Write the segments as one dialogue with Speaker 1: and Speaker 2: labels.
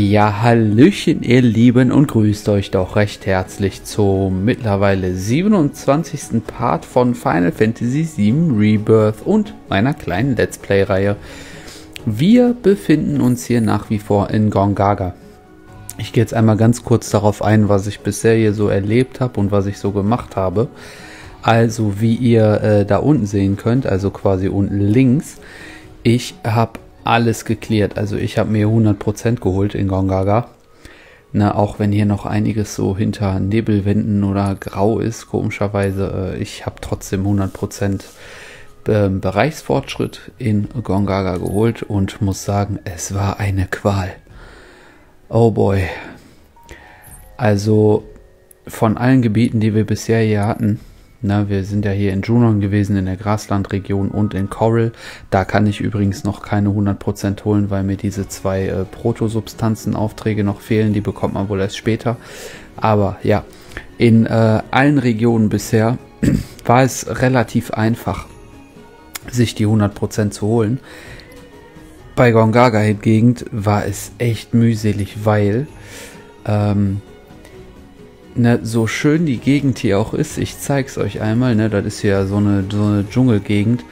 Speaker 1: Ja, Hallöchen, ihr Lieben, und grüßt euch doch recht herzlich zum mittlerweile 27. Part von Final Fantasy VII Rebirth und meiner kleinen Let's Play-Reihe. Wir befinden uns hier nach wie vor in Gongaga. Ich gehe jetzt einmal ganz kurz darauf ein, was ich bisher hier so erlebt habe und was ich so gemacht habe. Also, wie ihr äh, da unten sehen könnt, also quasi unten links, ich habe alles geklärt. Also ich habe mir 100% geholt in Gongaga. Na, auch wenn hier noch einiges so hinter Nebelwänden oder grau ist, komischerweise, äh, ich habe trotzdem 100% äh, Bereichsfortschritt in Gongaga geholt und muss sagen, es war eine Qual. Oh boy. Also von allen Gebieten, die wir bisher hier hatten, na, wir sind ja hier in Junon gewesen, in der Graslandregion und in Coral. Da kann ich übrigens noch keine 100% holen, weil mir diese zwei äh, Protosubstanzen-Aufträge noch fehlen. Die bekommt man wohl erst später. Aber ja, in äh, allen Regionen bisher war es relativ einfach, sich die 100% zu holen. Bei Gongaga hingegen war es echt mühselig, weil ähm, ne, so schön die Gegend hier auch ist, ich zeig's euch einmal, ne, das ist ja so eine, so eine Dschungelgegend.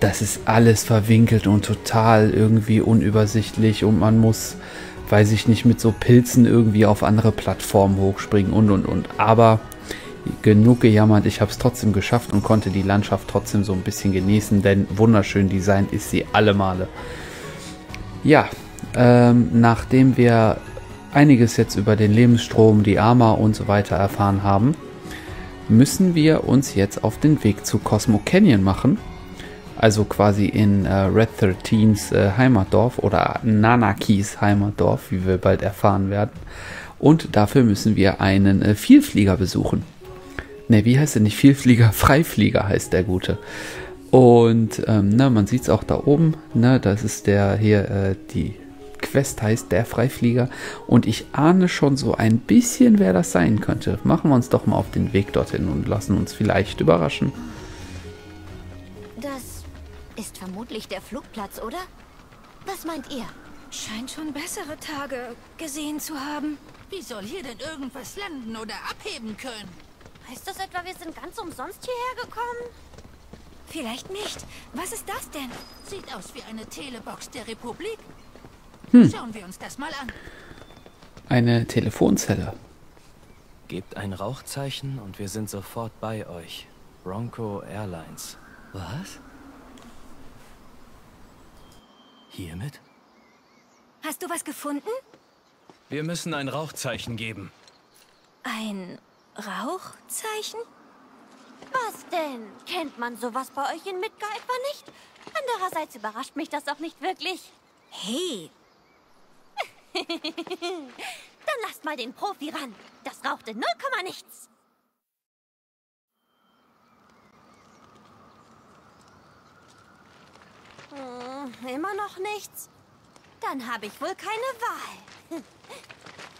Speaker 1: Das ist alles verwinkelt und total irgendwie unübersichtlich und man muss, weiß ich nicht, mit so Pilzen irgendwie auf andere Plattformen hochspringen und und und. Aber genug gejammert, ich habe es trotzdem geschafft und konnte die Landschaft trotzdem so ein bisschen genießen, denn wunderschön designt ist sie alle Male. Ja, ähm, nachdem wir einiges jetzt über den Lebensstrom, die Arma und so weiter erfahren haben, müssen wir uns jetzt auf den Weg zu Cosmo Canyon machen. Also quasi in äh, Red 13s äh, Heimatdorf oder Nanakis Heimatdorf, wie wir bald erfahren werden. Und dafür müssen wir einen äh, Vielflieger besuchen. Ne, wie heißt der nicht? Vielflieger, Freiflieger heißt der gute. Und ähm, ne, man sieht es auch da oben, ne, das ist der hier, äh, die Quest heißt der Freiflieger und ich ahne schon so ein bisschen, wer das sein könnte. Machen wir uns doch mal auf den Weg dorthin und lassen uns vielleicht überraschen.
Speaker 2: Das ist vermutlich der Flugplatz, oder? Was meint ihr?
Speaker 3: Scheint schon bessere Tage gesehen zu haben.
Speaker 4: Wie soll hier denn irgendwas landen oder abheben können?
Speaker 2: Heißt das etwa, wir sind ganz umsonst hierher gekommen?
Speaker 3: Vielleicht nicht. Was ist das denn?
Speaker 4: Sieht aus wie eine Telebox der Republik.
Speaker 1: Hm.
Speaker 4: Schauen wir uns das mal an.
Speaker 1: Eine Telefonzelle.
Speaker 5: Gebt ein Rauchzeichen und wir sind sofort bei euch. Bronco Airlines. Was? Hiermit?
Speaker 3: Hast du was gefunden?
Speaker 5: Wir müssen ein Rauchzeichen geben.
Speaker 3: Ein Rauchzeichen?
Speaker 2: Was denn? Kennt man sowas bei euch in Midgar etwa nicht? Andererseits überrascht mich das auch nicht wirklich.
Speaker 3: Hey,
Speaker 2: Dann lasst mal den Profi ran. Das rauchte 0, nichts. Hm, immer noch nichts? Dann habe ich wohl keine Wahl.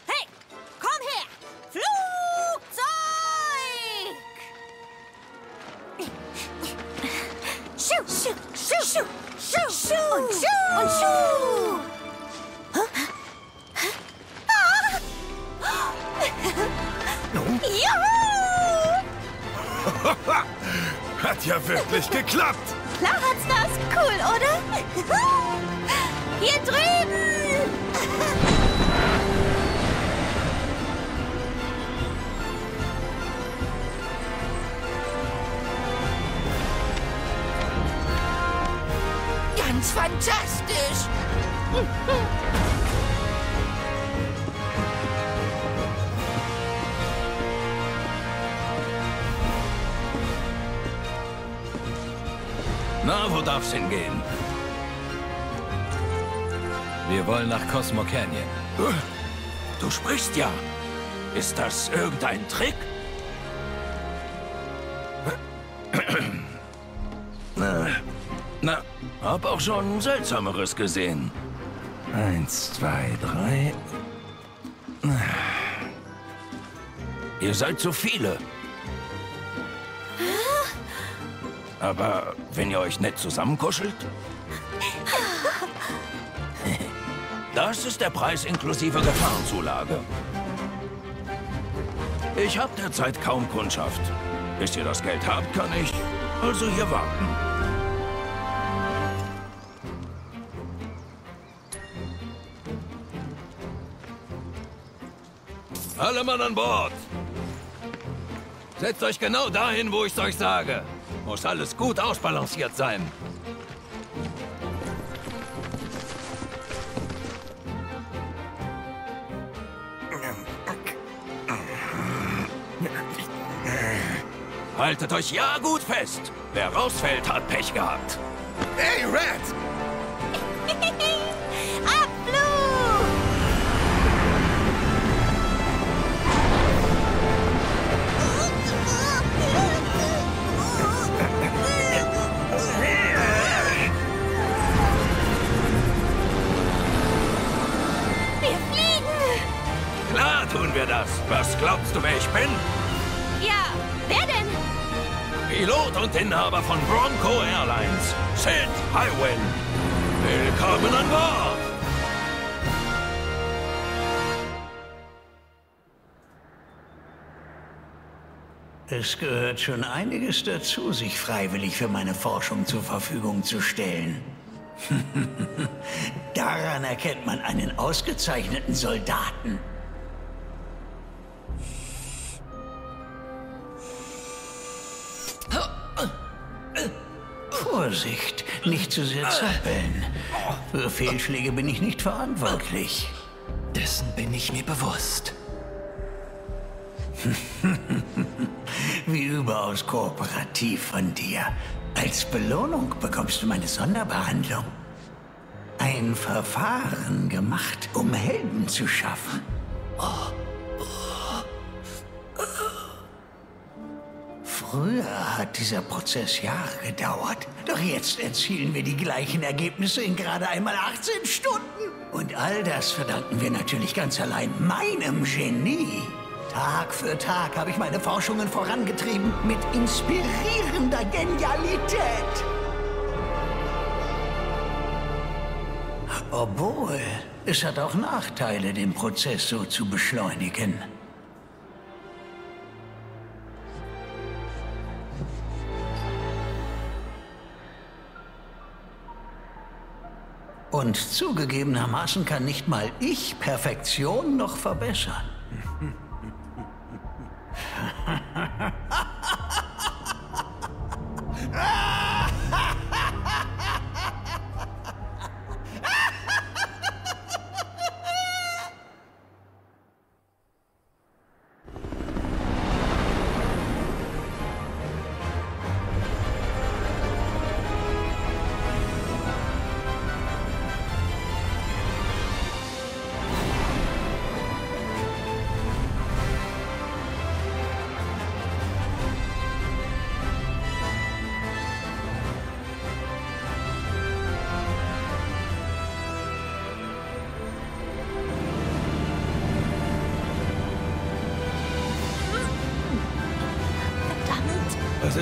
Speaker 2: Hey, komm her! Flugzeug! Schuh, schuh, schuh, schuh, schuh, schuh und schuh und schuh!
Speaker 6: Hat ja wirklich geklappt.
Speaker 2: Klar hat's das. Cool, oder? Hier drüben!
Speaker 4: Ganz fantastisch.
Speaker 6: Na, wo darf's hingehen?
Speaker 5: Wir wollen nach Cosmo Canyon.
Speaker 6: Du sprichst ja. Ist das irgendein Trick? Na, na, hab auch schon Seltsameres gesehen. Eins, zwei, drei. Ihr seid zu viele. Aber wenn ihr euch nett zusammenkuschelt? Das ist der Preis inklusive Gefahrenzulage. Ich habe derzeit kaum Kundschaft. Bis ihr das Geld habt, kann ich also hier warten. Alle Mann an Bord! Setzt euch genau dahin, wo ich es euch sage. Muss alles gut ausbalanciert sein. Haltet euch ja gut fest. Wer rausfällt, hat Pech gehabt.
Speaker 7: Hey, Red!
Speaker 6: Und Inhaber von Bronco Airlines, Sid Highwin. Willkommen an Bord!
Speaker 8: Es gehört schon einiges dazu, sich freiwillig für meine Forschung zur Verfügung zu stellen. Daran erkennt man einen ausgezeichneten Soldaten. Vorsicht, nicht zu sehr zappeln. Für Fehlschläge bin ich nicht verantwortlich.
Speaker 5: Dessen bin ich mir bewusst.
Speaker 8: Wie überaus kooperativ von dir. Als Belohnung bekommst du meine Sonderbehandlung. Ein Verfahren gemacht, um Helden zu schaffen. Früher hat dieser Prozess Jahre gedauert. Doch jetzt erzielen wir die gleichen Ergebnisse in gerade einmal 18 Stunden. Und all das verdanken wir natürlich ganz allein meinem Genie. Tag für Tag habe ich meine Forschungen vorangetrieben mit inspirierender Genialität. Obwohl, es hat auch Nachteile, den Prozess so zu beschleunigen. Und zugegebenermaßen kann nicht mal ich Perfektion noch verbessern.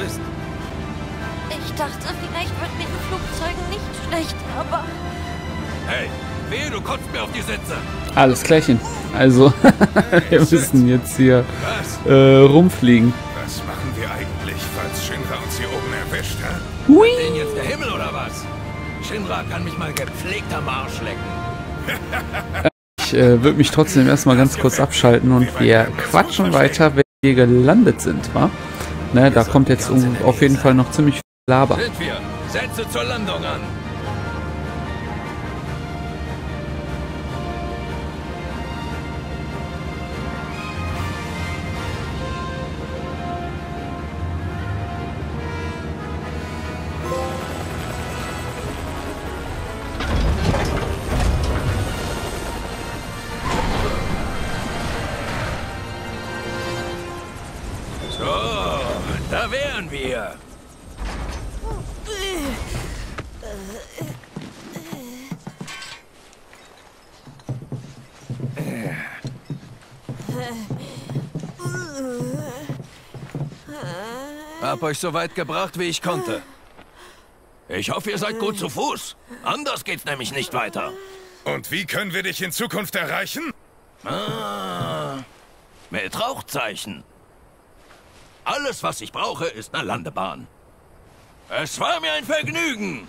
Speaker 6: ist?
Speaker 2: Ich dachte, vielleicht wird mir in Flugzeugen nicht schlecht, aber
Speaker 6: Hey, wehe, du kotzt mir auf die Sitze.
Speaker 1: Alles klärchen. Also, wir müssen jetzt hier
Speaker 6: Was?
Speaker 1: äh, rumfliegen.
Speaker 7: Was machen wir eigentlich, falls Shinra uns hier oben erwischt, hä?
Speaker 1: Hui!
Speaker 6: Den jetzt der Himmel oder was? Shinra kann mich mal gepflegt am Arsch lecken.
Speaker 1: Ich äh, würde mich trotzdem erstmal ganz kurz abschalten und wir quatschen weiter, wenn wir gelandet sind, wa? Ne, da kommt jetzt auf jeden Fall noch ziemlich viel Laber.
Speaker 6: Sind wir? Setze zur Landung an. Euch so weit gebracht, wie ich konnte. Ich hoffe, ihr seid gut zu Fuß. Anders geht's nämlich nicht weiter.
Speaker 7: Und wie können wir dich in Zukunft erreichen?
Speaker 6: Ah, mit Rauchzeichen. Alles, was ich brauche, ist eine Landebahn. Es war mir ein Vergnügen.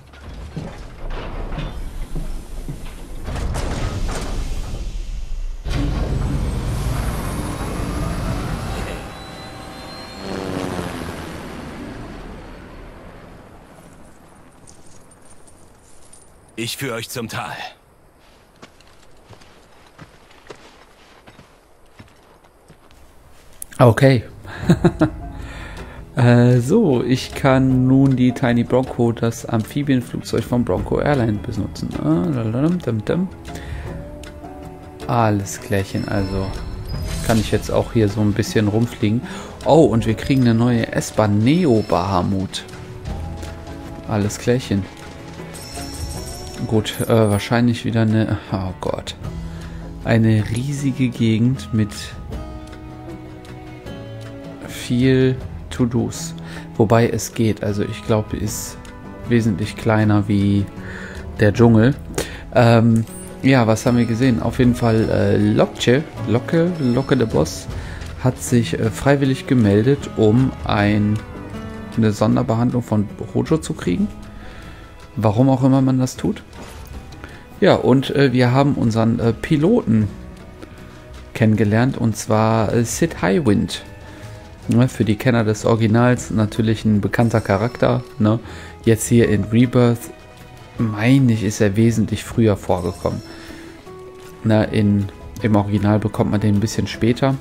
Speaker 6: Ich führe euch zum Tal.
Speaker 1: Okay. äh, so, ich kann nun die Tiny Bronco, das Amphibienflugzeug von Bronco Airline benutzen. Ah, Alles klärchen, also kann ich jetzt auch hier so ein bisschen rumfliegen. Oh, und wir kriegen eine neue S-Bahn Neo Bahamut. Alles klärchen. Gut, äh, wahrscheinlich wieder eine... Oh Gott. Eine riesige Gegend mit viel To-Dos. Wobei es geht. Also ich glaube, ist wesentlich kleiner wie der Dschungel. Ähm, ja, was haben wir gesehen? Auf jeden Fall äh, Locke, Locke, Locke der Boss hat sich äh, freiwillig gemeldet, um ein, eine Sonderbehandlung von Hojo zu kriegen. Warum auch immer man das tut. Ja, und äh, wir haben unseren äh, Piloten kennengelernt, und zwar äh, Sid Highwind. Ne, für die Kenner des Originals natürlich ein bekannter Charakter. Ne? Jetzt hier in Rebirth, meine ich, ist er wesentlich früher vorgekommen. Ne, in, Im Original bekommt man den ein bisschen später.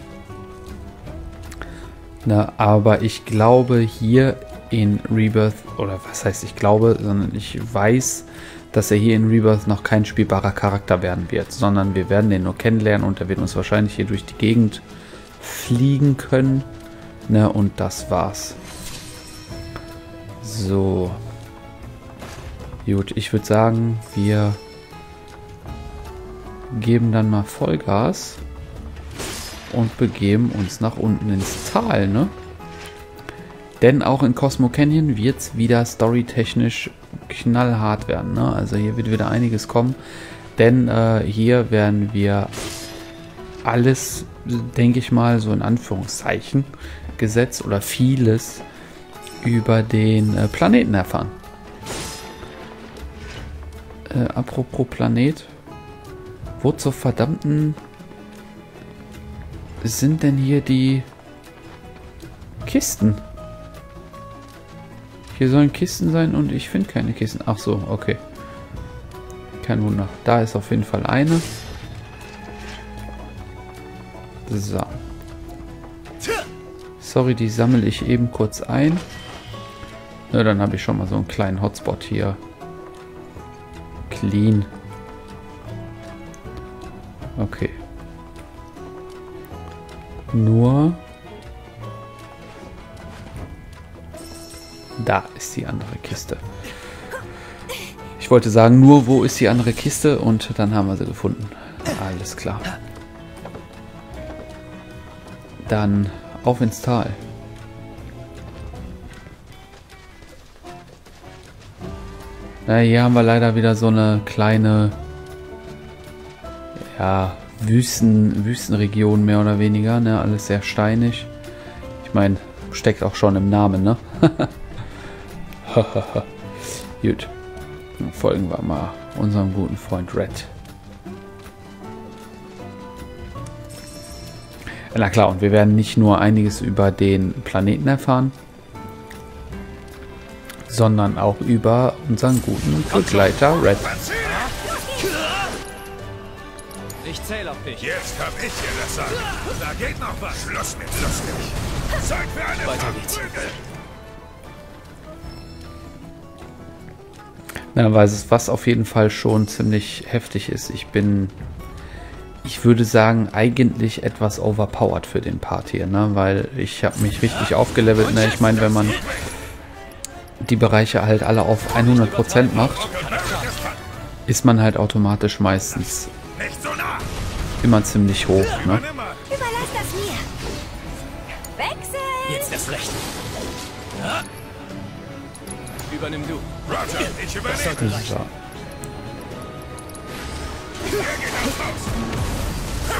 Speaker 1: Ne, aber ich glaube hier in Rebirth, oder was heißt ich glaube, sondern ich weiß, dass er hier in Rebirth noch kein spielbarer Charakter werden wird, sondern wir werden den nur kennenlernen und er wird uns wahrscheinlich hier durch die Gegend fliegen können. Ne, und das war's. So. Gut, ich würde sagen, wir geben dann mal Vollgas und begeben uns nach unten ins Tal, ne? Denn auch in Cosmo Canyon wird es wieder storytechnisch knallhart werden. Ne? Also hier wird wieder einiges kommen. Denn äh, hier werden wir alles, denke ich mal, so in Anführungszeichen gesetzt oder vieles über den äh, Planeten erfahren. Äh, apropos Planet. Wo zur verdammten sind denn hier die Kisten? Hier sollen Kisten sein und ich finde keine Kisten. Ach so, okay. Kein Wunder. Da ist auf jeden Fall eine. So. Sorry, die sammle ich eben kurz ein. Na, dann habe ich schon mal so einen kleinen Hotspot hier. Clean. Okay. Nur... Da ist die andere Kiste. Ich wollte sagen, nur wo ist die andere Kiste? Und dann haben wir sie gefunden. Alles klar. Dann auf ins Tal. Na, hier haben wir leider wieder so eine kleine ja, Wüsten, Wüstenregion mehr oder weniger. Ne? Alles sehr steinig. Ich meine, steckt auch schon im Namen, ne? Gut. Dann folgen wir mal unserem guten Freund Red. Na klar, und wir werden nicht nur einiges über den Planeten erfahren, sondern auch über unseren guten Begleiter Red.
Speaker 5: Ich zähle auf dich.
Speaker 7: Jetzt hab ich hier das Sagen. Da geht noch was. Schluss mit lustig. Zeit für eine
Speaker 5: Weiter geht's.
Speaker 1: Na, weil es was auf jeden Fall schon ziemlich heftig ist. Ich bin ich würde sagen, eigentlich etwas overpowered für den Part hier, ne? weil ich habe mich richtig aufgelevelt. Ne? Ich meine, wenn man die Bereiche halt alle auf 100% macht, ist man halt automatisch meistens immer ziemlich hoch. Ne?
Speaker 2: Überlass das mir. Wechsel!
Speaker 5: Jetzt erst recht. Übernimm du.
Speaker 7: Roger, ich übernehme.
Speaker 1: So.
Speaker 7: Er.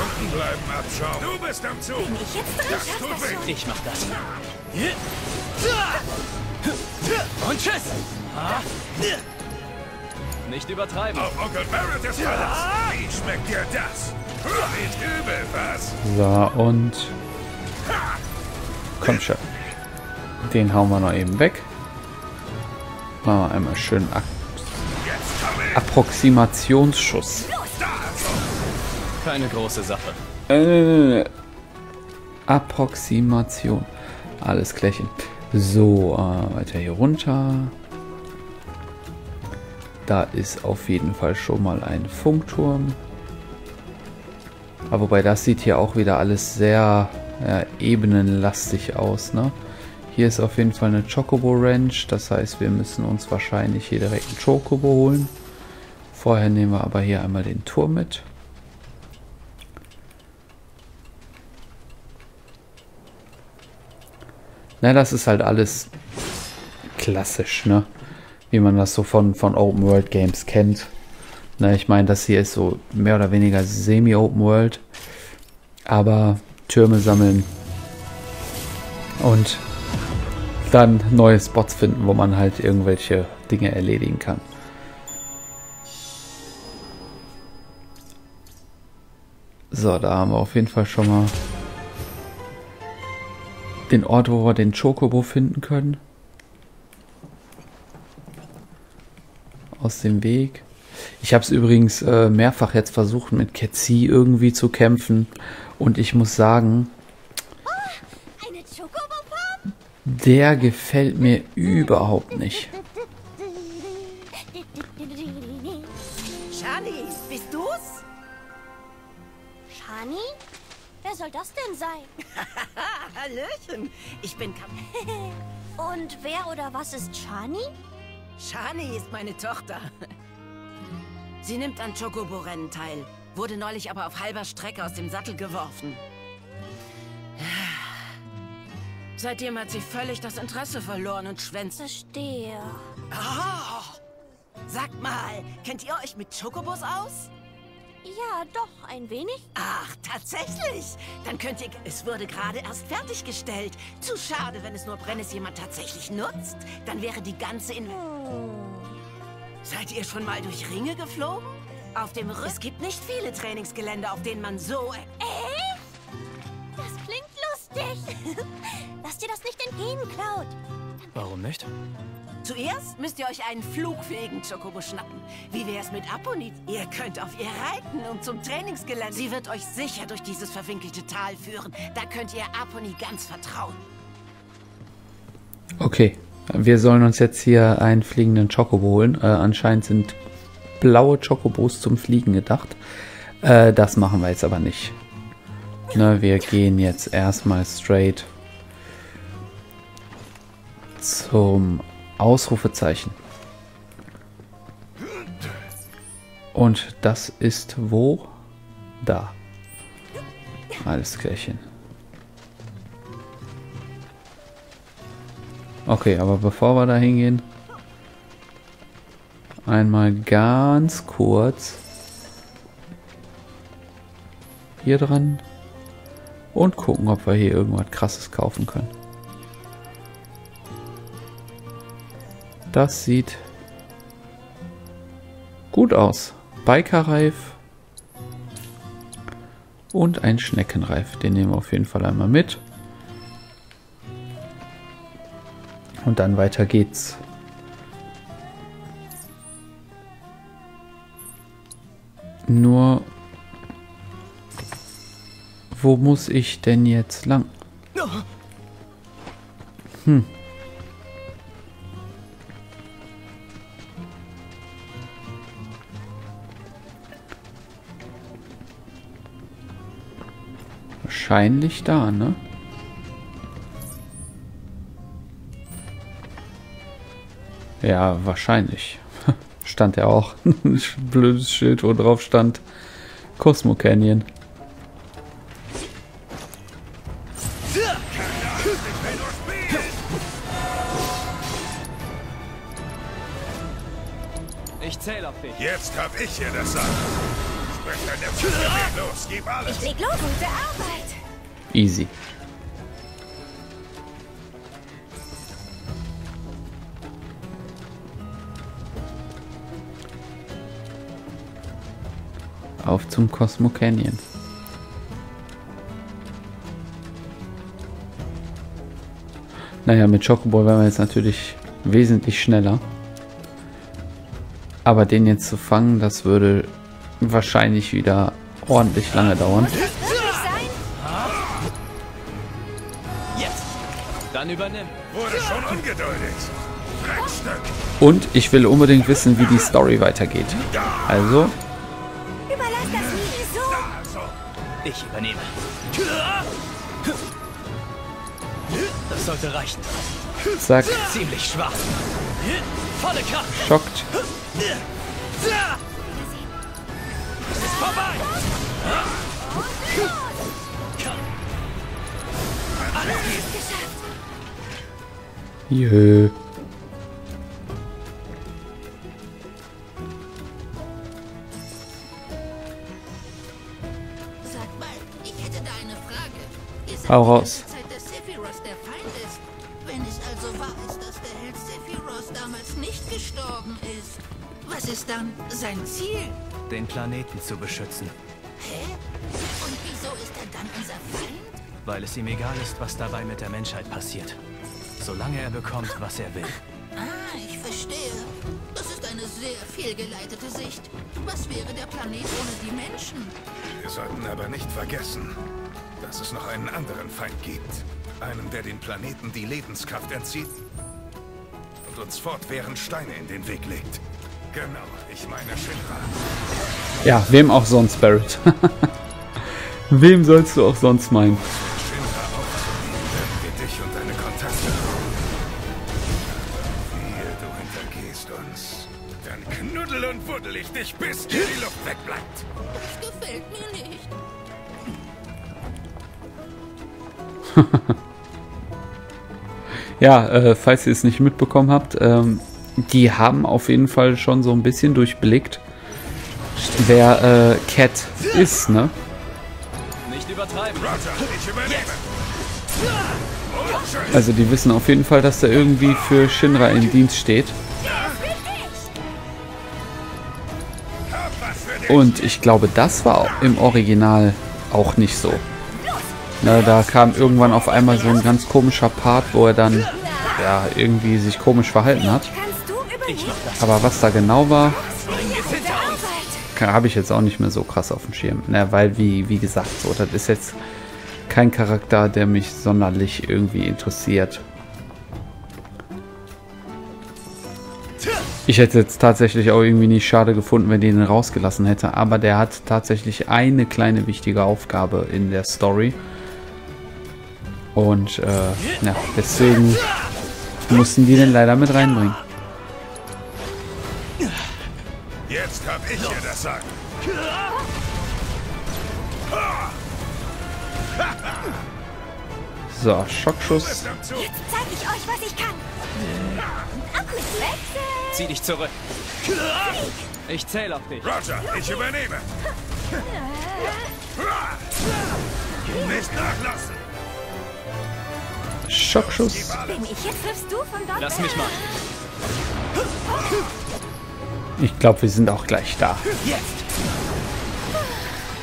Speaker 7: Unten bleiben, abschauen. Du bist am Zug.
Speaker 3: Bin ich jetzt dran?
Speaker 7: Das tut weh.
Speaker 5: Ich mach das. Und tschüss! Nicht übertreiben.
Speaker 7: Auf Onkel Barrett ist Verlass. Wie schmeckt dir das? Nicht übel, was?
Speaker 1: So, und... Komm schon. Den hauen wir noch eben weg. Machen wir einmal schön
Speaker 7: ich.
Speaker 1: Approximationsschuss.
Speaker 5: Keine große Sache.
Speaker 1: Äh, Approximation. Alles klärchen. So, äh, weiter hier runter. Da ist auf jeden Fall schon mal ein Funkturm. Aber wobei das sieht hier auch wieder alles sehr ja, ebenenlastig aus, ne? Hier ist auf jeden Fall eine Chocobo Ranch, das heißt, wir müssen uns wahrscheinlich hier direkt einen Chocobo holen. Vorher nehmen wir aber hier einmal den Turm mit. Na, das ist halt alles klassisch, ne? Wie man das so von, von Open World Games kennt. Na, ich meine, das hier ist so mehr oder weniger semi-Open World. Aber Türme sammeln und dann neue Spots finden, wo man halt irgendwelche Dinge erledigen kann. So, da haben wir auf jeden Fall schon mal den Ort, wo wir den Chocobo finden können. Aus dem Weg. Ich habe es übrigens äh, mehrfach jetzt versucht, mit Ketzi irgendwie zu kämpfen. Und ich muss sagen,
Speaker 2: Eine Chocobo-Pop?
Speaker 1: Der gefällt mir überhaupt nicht.
Speaker 9: Shani, bist du's?
Speaker 2: Shani? Wer soll das denn sein?
Speaker 9: Hallöchen, ich bin Kap
Speaker 2: Und wer oder was ist Shani?
Speaker 9: Shani ist meine Tochter. Sie nimmt an Chocobo-Rennen teil, wurde neulich aber auf halber Strecke aus dem Sattel geworfen. Seitdem hat sie völlig das Interesse verloren und schwänzt.
Speaker 2: Verstehe.
Speaker 9: Oh, sagt mal, kennt ihr euch mit Chocobos aus?
Speaker 2: Ja, doch, ein wenig.
Speaker 9: Ach, tatsächlich? Dann könnt ihr... Es wurde gerade erst fertiggestellt. Zu schade, wenn es nur wenn es jemand tatsächlich nutzt. Dann wäre die ganze... In Seid ihr schon mal durch Ringe geflogen? Auf dem Rücken? Es gibt nicht viele Trainingsgelände, auf denen man so...
Speaker 2: Echt? Lustig. Lass dir das nicht entgehen, Cloud.
Speaker 5: Warum nicht?
Speaker 9: Zuerst müsst ihr euch einen flugfähigen Chocobo schnappen. Wie wär's mit Aponit? Ihr könnt auf ihr reiten und zum Trainingsgelände. Sie wird euch sicher durch dieses verwinkelte Tal führen. Da könnt ihr Aponi ganz vertrauen.
Speaker 1: Okay, wir sollen uns jetzt hier einen fliegenden Chocobo holen. Äh, anscheinend sind blaue Chocobos zum Fliegen gedacht. Äh, das machen wir jetzt aber nicht. Ne, wir gehen jetzt erstmal straight zum Ausrufezeichen. Und das ist wo? Da. Alles klärchen. Okay, aber bevor wir da hingehen, einmal ganz kurz hier dran und gucken, ob wir hier irgendwas krasses kaufen können. Das sieht gut aus. Bikerreif und ein Schneckenreif. Den nehmen wir auf jeden Fall einmal mit. Und dann weiter geht's. Nur, wo muss ich denn jetzt lang? Hm. Wahrscheinlich da, ne? Ja, wahrscheinlich. Stand ja auch blödes Schild, wo drauf stand Cosmo Canyon.
Speaker 5: Ich
Speaker 7: hier das Sagen. Brech deine Fußgewehr los, gib alles.
Speaker 3: Ich leg los. Gute Arbeit.
Speaker 1: Easy. Auf zum Cosmo Canyon. Naja, mit Chocoball wären wir jetzt natürlich wesentlich schneller. Aber den jetzt zu fangen, das würde wahrscheinlich wieder ordentlich lange dauern. Und ich will unbedingt wissen, wie die Story weitergeht. Also.
Speaker 7: Also,
Speaker 5: Ich übernehme. Das sollte reichen.
Speaker 1: zack,
Speaker 5: Ziemlich schwach. Volle Kraft.
Speaker 1: schockt.
Speaker 4: Eine Frage. Ihr sagt
Speaker 1: Hau raus.
Speaker 5: Planeten zu beschützen.
Speaker 4: Hä? Und wieso ist er dann unser Feind?
Speaker 5: Weil es ihm egal ist, was dabei mit der Menschheit passiert. Solange er bekommt, was er will.
Speaker 4: Ah, ich verstehe. Das ist eine sehr fehlgeleitete Sicht. Was wäre der Planet ohne die Menschen?
Speaker 7: wir sollten aber nicht vergessen, dass es noch einen anderen Feind gibt. Einen, der den Planeten die Lebenskraft entzieht und uns fortwährend Steine in den Weg legt. Genau, ich meine Shinra.
Speaker 1: Ja, wem auch sonst, Barrett. wem sollst du auch sonst meinen?
Speaker 7: Shinra aufzunehmen, werden wir dich und deine Kontakte. Wehe, du hintergehst uns. Dann knuddel und wuddel ich dich, bis dir die Luft wegbleibt.
Speaker 4: Das gefällt mir nicht.
Speaker 1: Ja, äh, falls ihr es nicht mitbekommen habt, ähm, die haben auf jeden Fall schon so ein bisschen durchblickt, wer äh, Cat ist, ne?
Speaker 5: Nicht übertreiben.
Speaker 1: Also die wissen auf jeden Fall, dass er irgendwie für Shinra im Dienst steht. Und ich glaube, das war im Original auch nicht so. Na, da kam irgendwann auf einmal so ein ganz komischer Part, wo er dann ja irgendwie sich komisch verhalten hat. Aber was da genau war, habe ich jetzt auch nicht mehr so krass auf dem Schirm. Na, weil, wie, wie gesagt, so, das ist jetzt kein Charakter, der mich sonderlich irgendwie interessiert. Ich hätte jetzt tatsächlich auch irgendwie nicht schade gefunden, wenn die den rausgelassen hätte. Aber der hat tatsächlich eine kleine wichtige Aufgabe in der Story. Und äh, ja, deswegen mussten die den leider mit reinbringen.
Speaker 7: Sagen.
Speaker 1: So, Schockschuss.
Speaker 3: Jetzt zeig ich euch, was ich kann. Akkus wechseln.
Speaker 5: Zieh dich zurück. Ich zähle auf dich.
Speaker 7: Roger, ich übernehme. Nicht nachlassen.
Speaker 1: Schockschuss.
Speaker 3: Bin ich jetzt triffst du von dort
Speaker 5: Lass mich mal.
Speaker 1: Ich glaube, wir sind auch gleich da.
Speaker 5: Jetzt!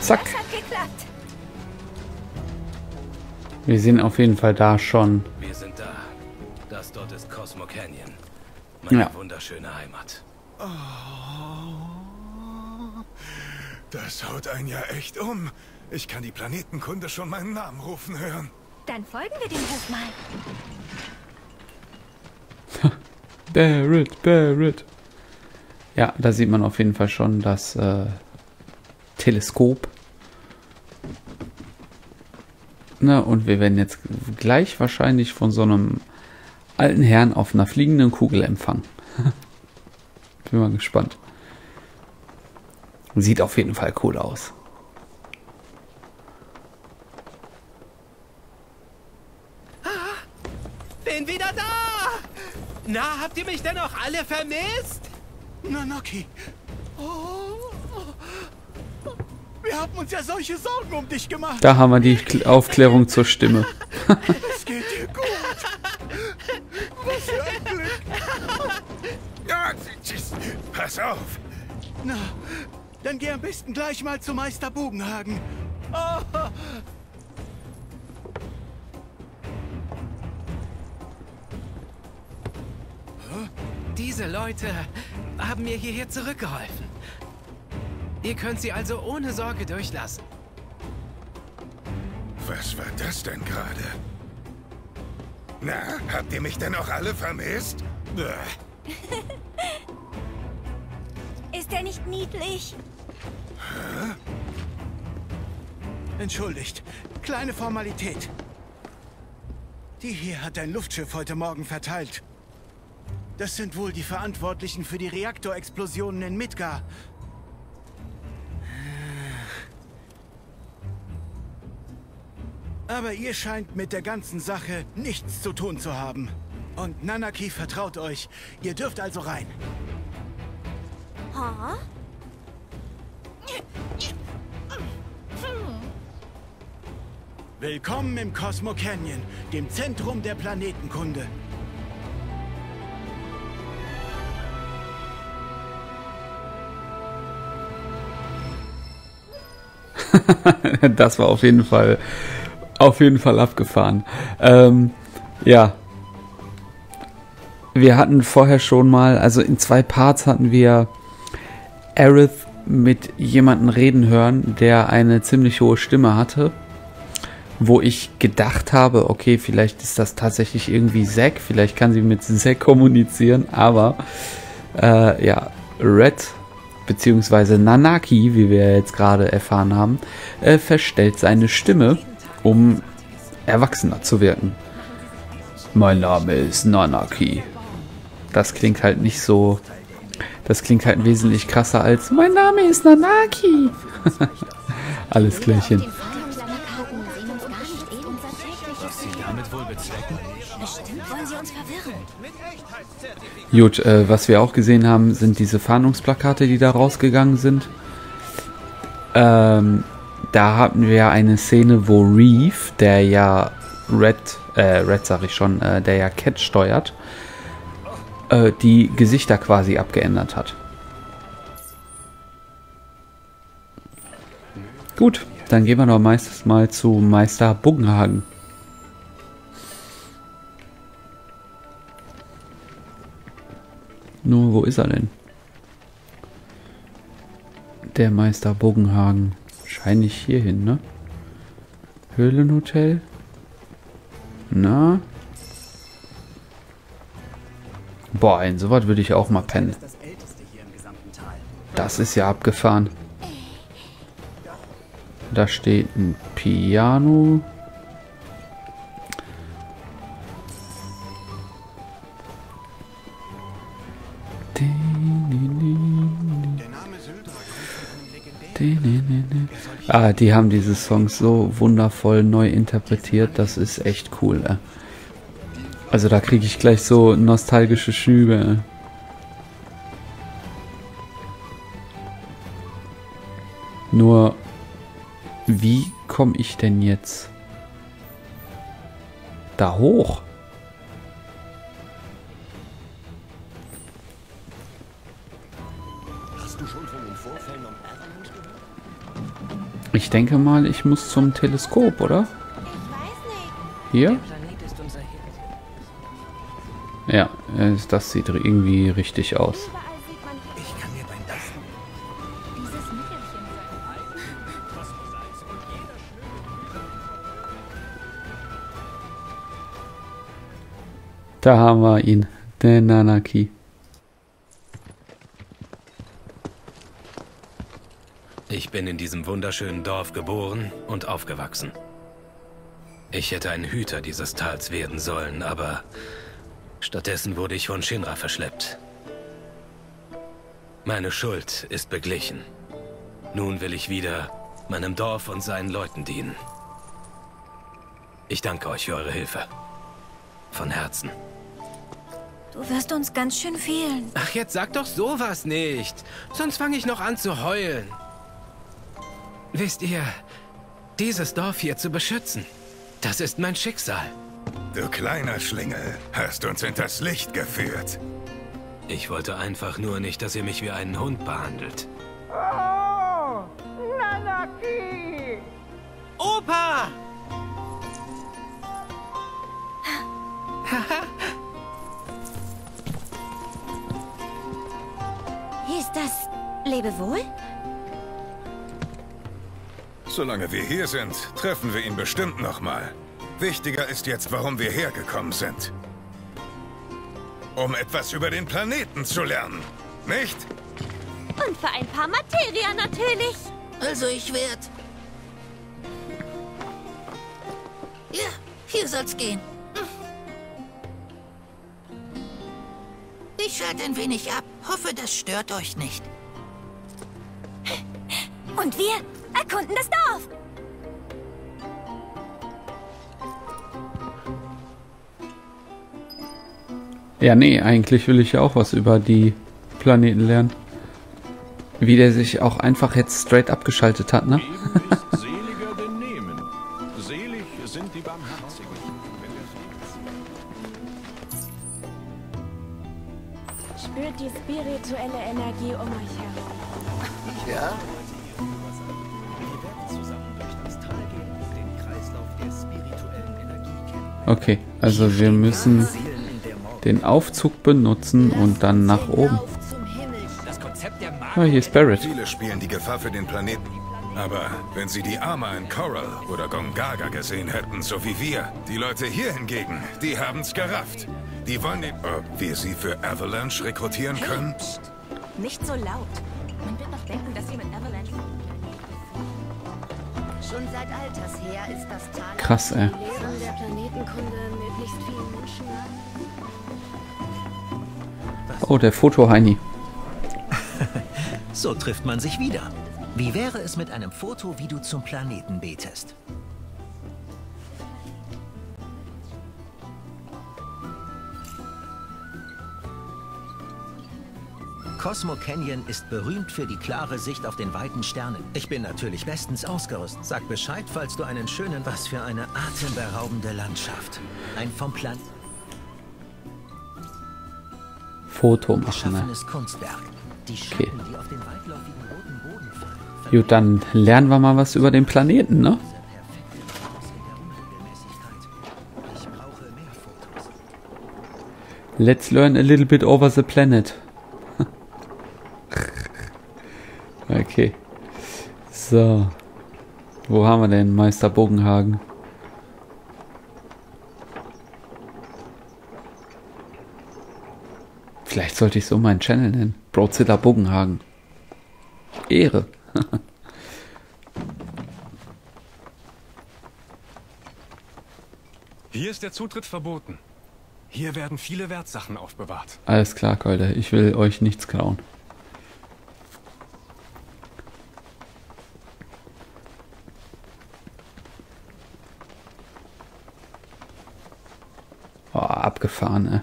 Speaker 1: Zack. Wir sind auf jeden Fall da schon.
Speaker 5: Wir sind da. Das dort ist Cosmo Canyon. Meine
Speaker 1: Ja.
Speaker 5: wunderschöne Heimat.
Speaker 7: Das haut einen ja echt um. Ich kann die Planetenkunde schon meinen Namen rufen hören.
Speaker 3: Dann folgen wir dem Ruf mal.
Speaker 1: Barrett, Barrett. Ja, da sieht man auf jeden Fall schon das äh, Teleskop. Na, und wir werden jetzt gleich wahrscheinlich von so einem alten Herrn auf einer fliegenden Kugel empfangen. Bin mal gespannt. Sieht auf jeden Fall cool aus.
Speaker 10: Bin wieder da! Na, habt ihr mich denn auch alle vermisst?
Speaker 7: Nanoki,
Speaker 11: haben uns ja solche Sorgen um dich gemacht.
Speaker 1: Da haben wir die Kl- Aufklärung zur Stimme.
Speaker 11: Es geht dir gut. Was für ein Glück.
Speaker 7: Ja, tschüss. Pass auf.
Speaker 11: Na, dann geh am besten gleich mal zu Meister Bugenhagen. Oh,
Speaker 10: Diese Leute haben mir hierher zurückgeholfen. Ihr könnt sie also ohne Sorge durchlassen.
Speaker 7: Was war das denn gerade? Na, habt ihr mich denn auch alle vermisst? Bäh.
Speaker 3: Ist er nicht niedlich?
Speaker 11: Entschuldigt. Kleine Formalität. Die hier hat ein Luftschiff heute Morgen verteilt. Das sind wohl die Verantwortlichen für die Reaktorexplosionen in Midgar. Aber ihr scheint mit der ganzen Sache nichts zu tun zu haben. Und Nanaki vertraut euch. Ihr dürft also rein.
Speaker 2: Ha?
Speaker 11: Willkommen im Cosmo Canyon, dem Zentrum der Planetenkunde.
Speaker 1: das war auf jeden Fall auf jeden Fall abgefahren. Ähm, ja. Wir hatten vorher schon mal, also in zwei Parts hatten wir Aerith mit jemandem reden hören, der eine ziemlich hohe Stimme hatte. Wo ich gedacht habe, okay, vielleicht ist das tatsächlich irgendwie Zack, vielleicht kann sie mit Zack kommunizieren, aber äh, ja, Red beziehungsweise Nanaki, wie wir jetzt gerade erfahren haben, äh, verstellt seine Stimme, um erwachsener zu wirken. Mein Name ist Nanaki. Das klingt halt nicht so. Das klingt halt wesentlich krasser als Mein Name ist Nanaki. Alles klärchen.
Speaker 2: Tägliches
Speaker 5: Sie damit wohl bezwecken?
Speaker 2: Bestimmt wollen sie uns verwirren.
Speaker 1: Gut, äh, was wir auch gesehen haben, sind diese Fahndungsplakate, die da rausgegangen sind. Ähm, da hatten wir eine Szene, wo Reeve, der ja Red, äh, Red sag ich schon, äh, der ja Cat steuert, äh, die Gesichter quasi abgeändert hat. Gut, dann gehen wir doch meistens mal zu Meister Buggenhagen. Nur, wo ist er denn? Der Meister Bogenhagen. Wahrscheinlich hierhin, ne? Höhlenhotel? Na? Boah, in sowas würde ich auch mal pennen. Das ist ja abgefahren. Da steht ein Piano. Ah, die haben diese Songs so wundervoll neu interpretiert, das ist echt cool. Ey. Also da kriege ich gleich so nostalgische Schübe. Nur, wie komme ich denn jetzt da hoch? Ich denke mal, ich muss zum Teleskop, oder? Hier? Ja, äh, das sieht irgendwie richtig aus. Da haben wir ihn, der Nanaki.
Speaker 5: Ich bin in diesem wunderschönen Dorf geboren und aufgewachsen. Ich hätte ein Hüter dieses Tals werden sollen, aber stattdessen wurde ich von Shinra verschleppt. Meine Schuld ist beglichen. Nun will ich wieder meinem Dorf und seinen Leuten dienen. Ich danke euch für eure Hilfe. Von Herzen.
Speaker 3: Du wirst uns ganz schön fehlen.
Speaker 10: Ach, jetzt sag doch sowas nicht. Sonst fange ich noch an zu heulen. Wisst ihr, dieses Dorf hier zu beschützen, das ist mein Schicksal.
Speaker 7: Du kleiner Schlingel, hast uns hinters Licht geführt.
Speaker 5: Ich wollte einfach nur nicht, dass ihr mich wie einen Hund behandelt.
Speaker 12: Oh, Nanaki!
Speaker 10: Opa!
Speaker 13: Hieß das Lebewohl?
Speaker 7: Solange wir hier sind, treffen wir ihn bestimmt nochmal. Wichtiger ist jetzt, warum wir hergekommen sind. Um etwas über den Planeten zu lernen, nicht?
Speaker 13: Und für ein paar Materia natürlich.
Speaker 4: Also ich werd... Ja, hier soll's gehen. Ich schalte ein wenig ab. Hoffe, das stört euch nicht.
Speaker 13: Und wir erkunden das Dorf.
Speaker 1: Ja, nee, eigentlich will ich ja auch was über die Planeten lernen. Wie der sich auch einfach jetzt straight abgeschaltet hat, ne?
Speaker 14: Ja?
Speaker 1: Okay, also wir müssen den Aufzug benutzen und dann nach oben. Ah, hier ist Barrett.
Speaker 7: Viele spielen die Gefahr für den Planeten. Aber wenn sie die Arma in Coral oder Gongaga gesehen hätten, so wie wir, die Leute hier hingegen, die haben's gerafft. Die wollen ob wir sie für Avalanche rekrutieren können?
Speaker 13: Nicht so laut. Man wird doch denken, dass ihr mit Avalanche... Schon seit alters her ist das Tal...
Speaker 1: Krass, ey.
Speaker 9: Lehren der Planetenkunde möglichst vielen Menschen
Speaker 1: Oh, der Foto-Heini.
Speaker 8: So trifft man sich wieder. Wie wäre es mit einem Foto, wie du zum Planeten betest? Cosmo Canyon ist berühmt für die klare Sicht auf den weiten Sternen. Ich bin natürlich bestens ausgerüstet. Sag Bescheid, falls du einen schönen... Was für eine atemberaubende Landschaft. Ein vom Plan...
Speaker 1: Foto machen, ne? Okay. Gut, dann lernen wir mal was über den Planeten, ne? Let's learn a little bit over the planet. Okay. So. Wo haben wir denn Meister Bogenhagen? Vielleicht sollte ich so meinen Channel nennen. Brozilla Bogenhagen. Ehre.
Speaker 15: Hier ist der Zutritt verboten. Hier werden viele Wertsachen aufbewahrt.
Speaker 1: Alles klar, Keule. Ich will euch nichts klauen. Oh, abgefahren, ey.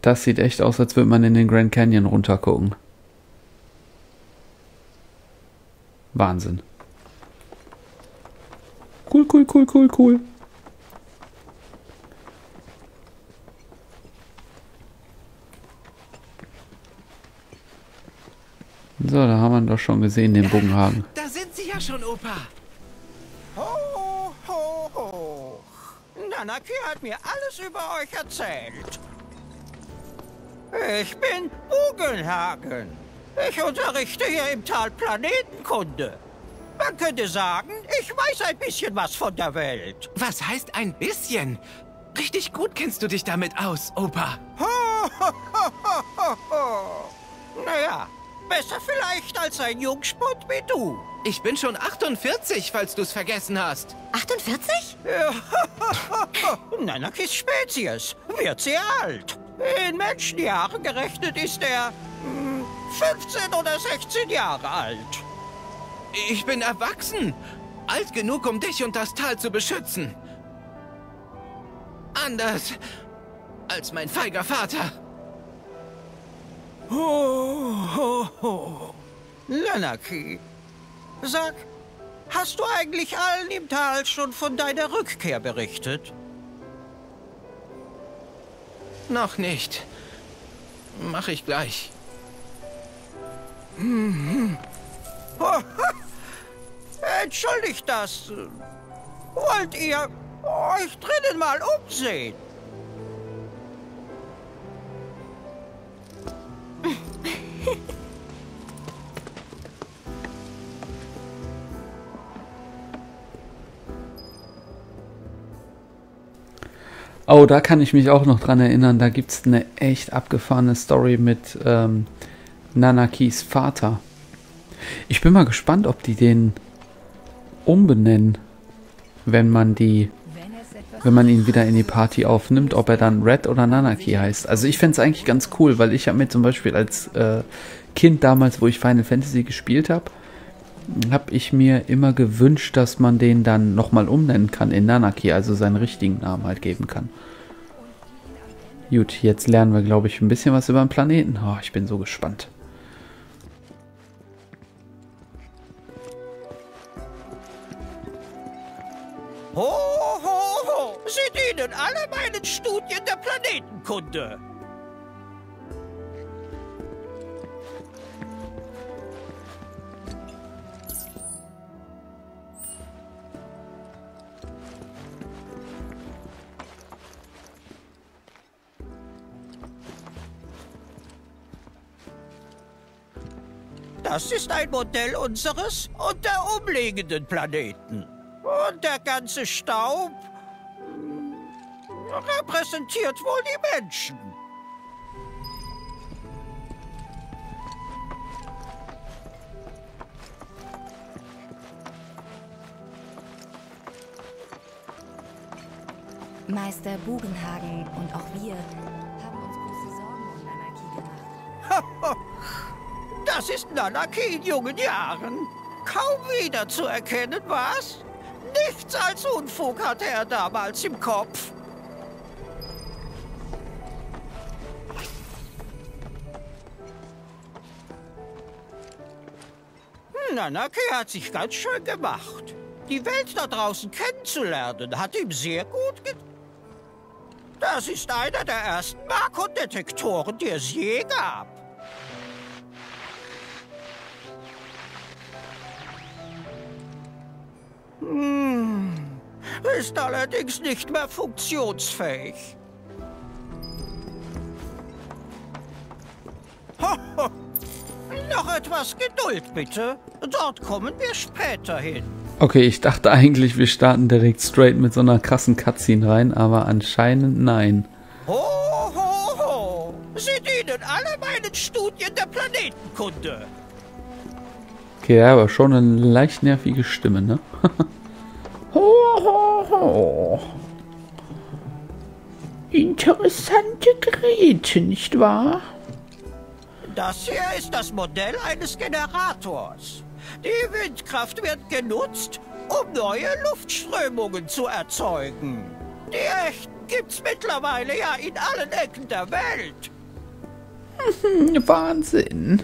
Speaker 1: Das sieht echt aus, als würde man in den Grand Canyon runtergucken. Wahnsinn. Cool, cool, cool, cool, cool. So, da haben wir ihn doch schon gesehen, den Bogenhagen.
Speaker 10: Da sind sie ja schon, Opa.
Speaker 16: Nanaki hat mir alles über euch erzählt. Ich bin Bugenhagen. Ich unterrichte hier im Tal Planetenkunde. Man könnte sagen, ich weiß ein bisschen was von der Welt.
Speaker 10: Was heißt ein bisschen? Richtig gut kennst du dich damit aus, Opa.
Speaker 16: Ho, ho, ho, ho, ho. Naja, besser vielleicht als ein Jungspund wie du.
Speaker 10: Ich bin schon 48, falls du es vergessen hast.
Speaker 13: 48?
Speaker 16: Nanakis Spezies wird sehr alt. In Menschenjahren gerechnet ist er hm, 15 oder 16 Jahre alt.
Speaker 10: Ich bin erwachsen. Alt genug, um dich und das Tal zu beschützen. Anders als mein feiger Vater.
Speaker 16: Ho, ho, ho. Nanaki, Sag, hast du eigentlich allen im Tal schon von deiner Rückkehr berichtet?
Speaker 10: Noch nicht. Mach ich gleich.
Speaker 16: Mhm. Oh, entschuldigt das. Wollt ihr euch drinnen mal umsehen?
Speaker 1: Oh, da kann ich mich auch noch dran erinnern. Da gibt es eine echt abgefahrene Story mit ähm, Nanakis Vater. Ich bin mal gespannt, ob die den umbenennen, wenn man die, wenn man ihn wieder in die Party aufnimmt, ob er dann Red oder Nanaki heißt. Also ich fände es eigentlich ganz cool, weil ich habe mir zum Beispiel als äh, Kind damals, wo ich Final Fantasy gespielt habe, habe ich mir immer gewünscht, dass man den dann nochmal umnennen kann in Nanaki, also seinen richtigen Namen halt geben kann. Gut, jetzt lernen wir, glaube ich, ein bisschen was über den Planeten. Oh, ich bin so gespannt.
Speaker 16: Ho, ho! Sie dienen alle meinen Studien der Planetenkunde. Das ist ein Modell unseres und der umliegenden Planeten. Und der ganze Staub repräsentiert wohl die Menschen.
Speaker 17: Meister Bugenhagen und auch wir haben uns große Sorgen um Nanaki gemacht.
Speaker 16: Das ist Nanaki in jungen Jahren. Kaum wiederzuerkennen, was? Nichts als Unfug hatte er damals im Kopf. Nanaki hat sich ganz schön gemacht. Die Welt da draußen kennenzulernen, hat ihm sehr gut getan. Das ist einer der ersten Marco-Detektoren, die es je gab. Hm, ist allerdings nicht mehr funktionsfähig. Noch etwas Geduld, bitte. Dort kommen wir später hin.
Speaker 1: Okay, ich dachte eigentlich, wir starten direkt straight mit so einer krassen Cutscene rein, aber anscheinend nein.
Speaker 16: Ho, ho, ho! Sie dienen alle meinen Studien der Planetenkunde.
Speaker 1: Okay, ja, aber schon eine leicht nervige Stimme, ne? ho, ho, ho. Interessante Geräte, nicht wahr?
Speaker 16: Das hier ist das Modell eines Generators. Die Windkraft wird genutzt, um neue Luftströmungen zu erzeugen. Die echten gibt's mittlerweile ja in allen Ecken der Welt.
Speaker 1: Wahnsinn.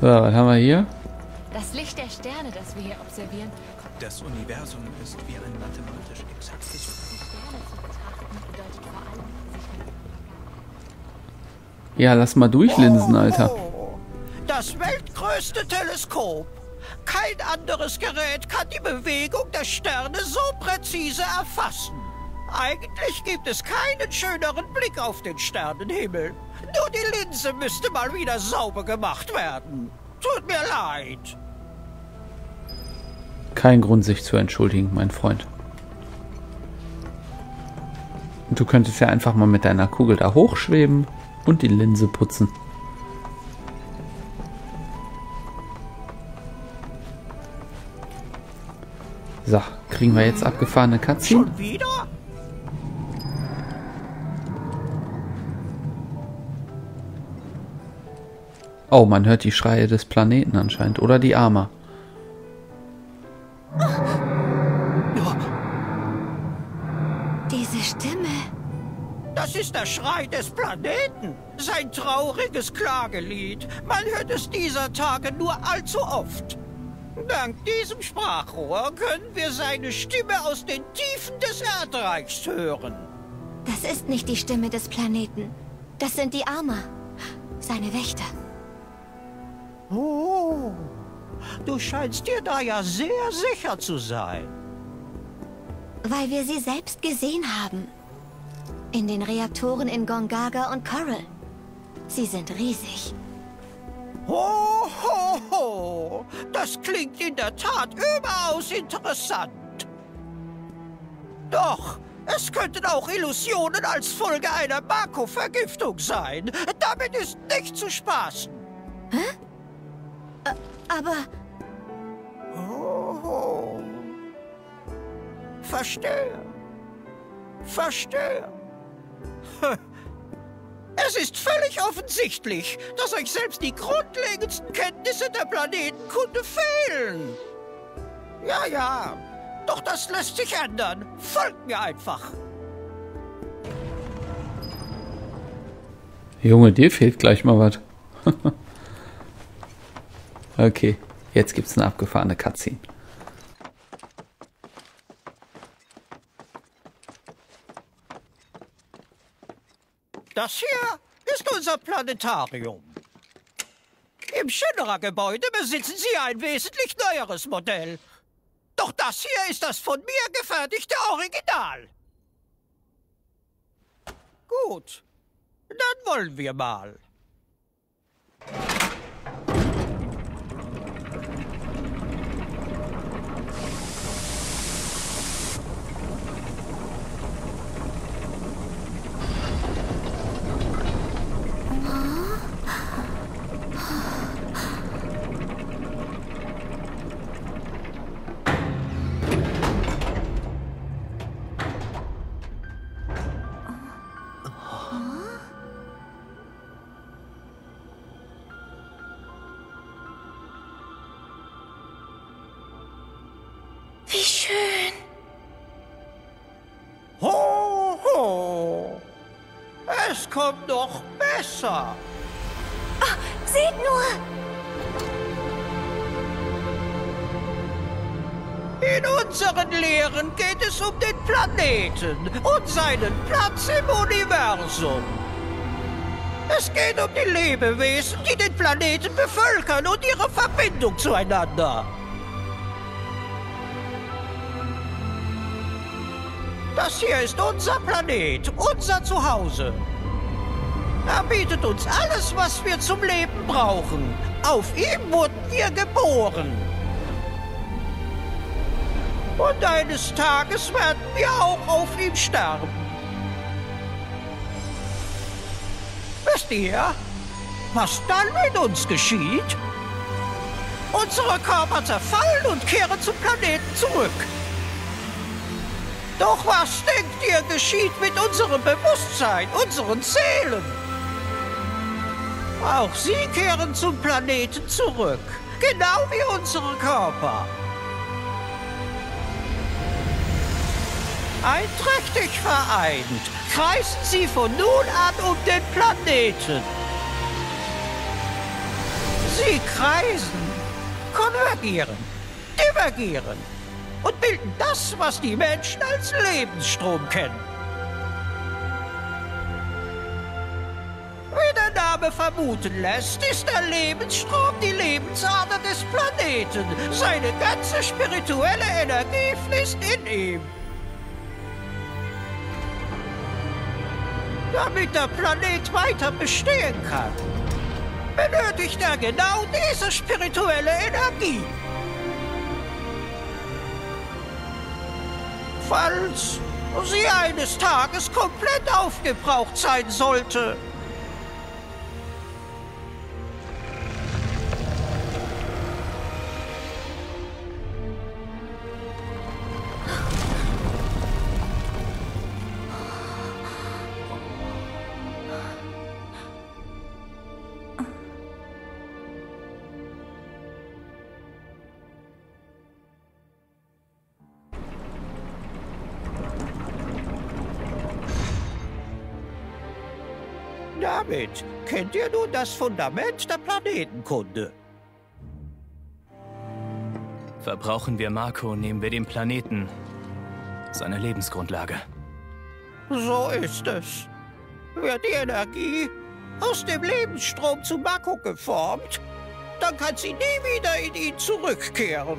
Speaker 1: So, was haben wir hier?
Speaker 13: Das Licht der Sterne, das wir hier observieren.
Speaker 11: Das Universum ist wie ein mathematisch exaktes
Speaker 13: Die Sterne zu betrachten bedeutet vor allem, sich
Speaker 1: Ja, lass mal durchlinsen, Alter.
Speaker 16: Das weltgrößte Teleskop. Kein anderes Gerät kann die Bewegung der Sterne so präzise erfassen. Eigentlich gibt es keinen schöneren Blick auf den Sternenhimmel. Nur die Linse müsste mal wieder sauber gemacht werden. Tut mir leid.
Speaker 1: Kein Grund, sich zu entschuldigen, mein Freund. Du könntest ja einfach mal mit deiner Kugel da hochschweben und die Linse putzen. So, kriegen wir jetzt abgefahrene Cutscene?
Speaker 16: Schon wieder?
Speaker 1: Oh, man hört die Schreie des Planeten anscheinend. Oder die Armer. Diese Stimme.
Speaker 16: Das ist der Schrei des Planeten. Sein trauriges Klagelied. Man hört es dieser Tage nur allzu oft. Dank diesem Sprachrohr können wir seine Stimme aus den Tiefen des Erdreichs hören.
Speaker 2: Das ist nicht die Stimme des Planeten. Das sind die Armer. Seine Wächter.
Speaker 16: Oh, du scheinst dir da ja sehr sicher zu sein.
Speaker 2: Weil wir sie selbst gesehen haben. In den Reaktoren in Gongaga und Coral. Sie sind riesig.
Speaker 16: Ho, ho, ho! Das klingt in der Tat überaus interessant. Doch, es könnten auch Illusionen als Folge einer Marco-Vergiftung sein. Damit ist nicht zu spaßen.
Speaker 2: Hä? Aber...
Speaker 16: Oh, oh. Verstehe. Verstehe. Es ist völlig offensichtlich, dass euch selbst die grundlegendsten Kenntnisse der Planetenkunde fehlen. Ja, ja. Doch das lässt sich ändern. Folgt mir einfach.
Speaker 1: Junge, dir fehlt gleich mal was. okay, jetzt gibt's eine abgefahrene Cutscene.
Speaker 16: Das hier ist unser Planetarium. Im Shinra-Gebäude besitzen Sie ein wesentlich neueres Modell. Doch das hier ist das von mir gefertigte Original. Gut, dann wollen wir mal. Kommt noch besser.
Speaker 2: Ah, seht nur!
Speaker 16: In unseren Lehren geht es um den Planeten und seinen Platz im Universum. Es geht um die Lebewesen, die den Planeten bevölkern und ihre Verbindung zueinander. Das hier ist unser Planet, unser Zuhause. Er bietet uns alles, was wir zum Leben brauchen. Auf ihm wurden wir geboren. Und eines Tages werden wir auch auf ihm sterben. Wisst ihr, was dann mit uns geschieht? Unsere Körper zerfallen und kehren zum Planeten zurück. Doch was denkt ihr geschieht mit unserem Bewusstsein, unseren Seelen? Auch sie kehren zum Planeten zurück, genau wie unsere Körper. Einträchtig vereint kreisen sie von nun an um den Planeten. Sie kreisen, konvergieren, divergieren und bilden das, was die Menschen als Lebensstrom kennen. Name vermuten lässt, ist der Lebensstrom die Lebensader des Planeten. Seine ganze spirituelle Energie fließt in ihm. Damit der Planet weiter bestehen kann, benötigt er genau diese spirituelle Energie. Falls sie eines Tages komplett aufgebraucht sein sollte. Damit kennt ihr nun das Fundament der Planetenkunde.
Speaker 18: Verbrauchen wir Marco, nehmen wir dem Planeten seine Lebensgrundlage.
Speaker 16: So ist es. Wird die Energie aus dem Lebensstrom zu Marco geformt, dann kann sie nie wieder in ihn zurückkehren.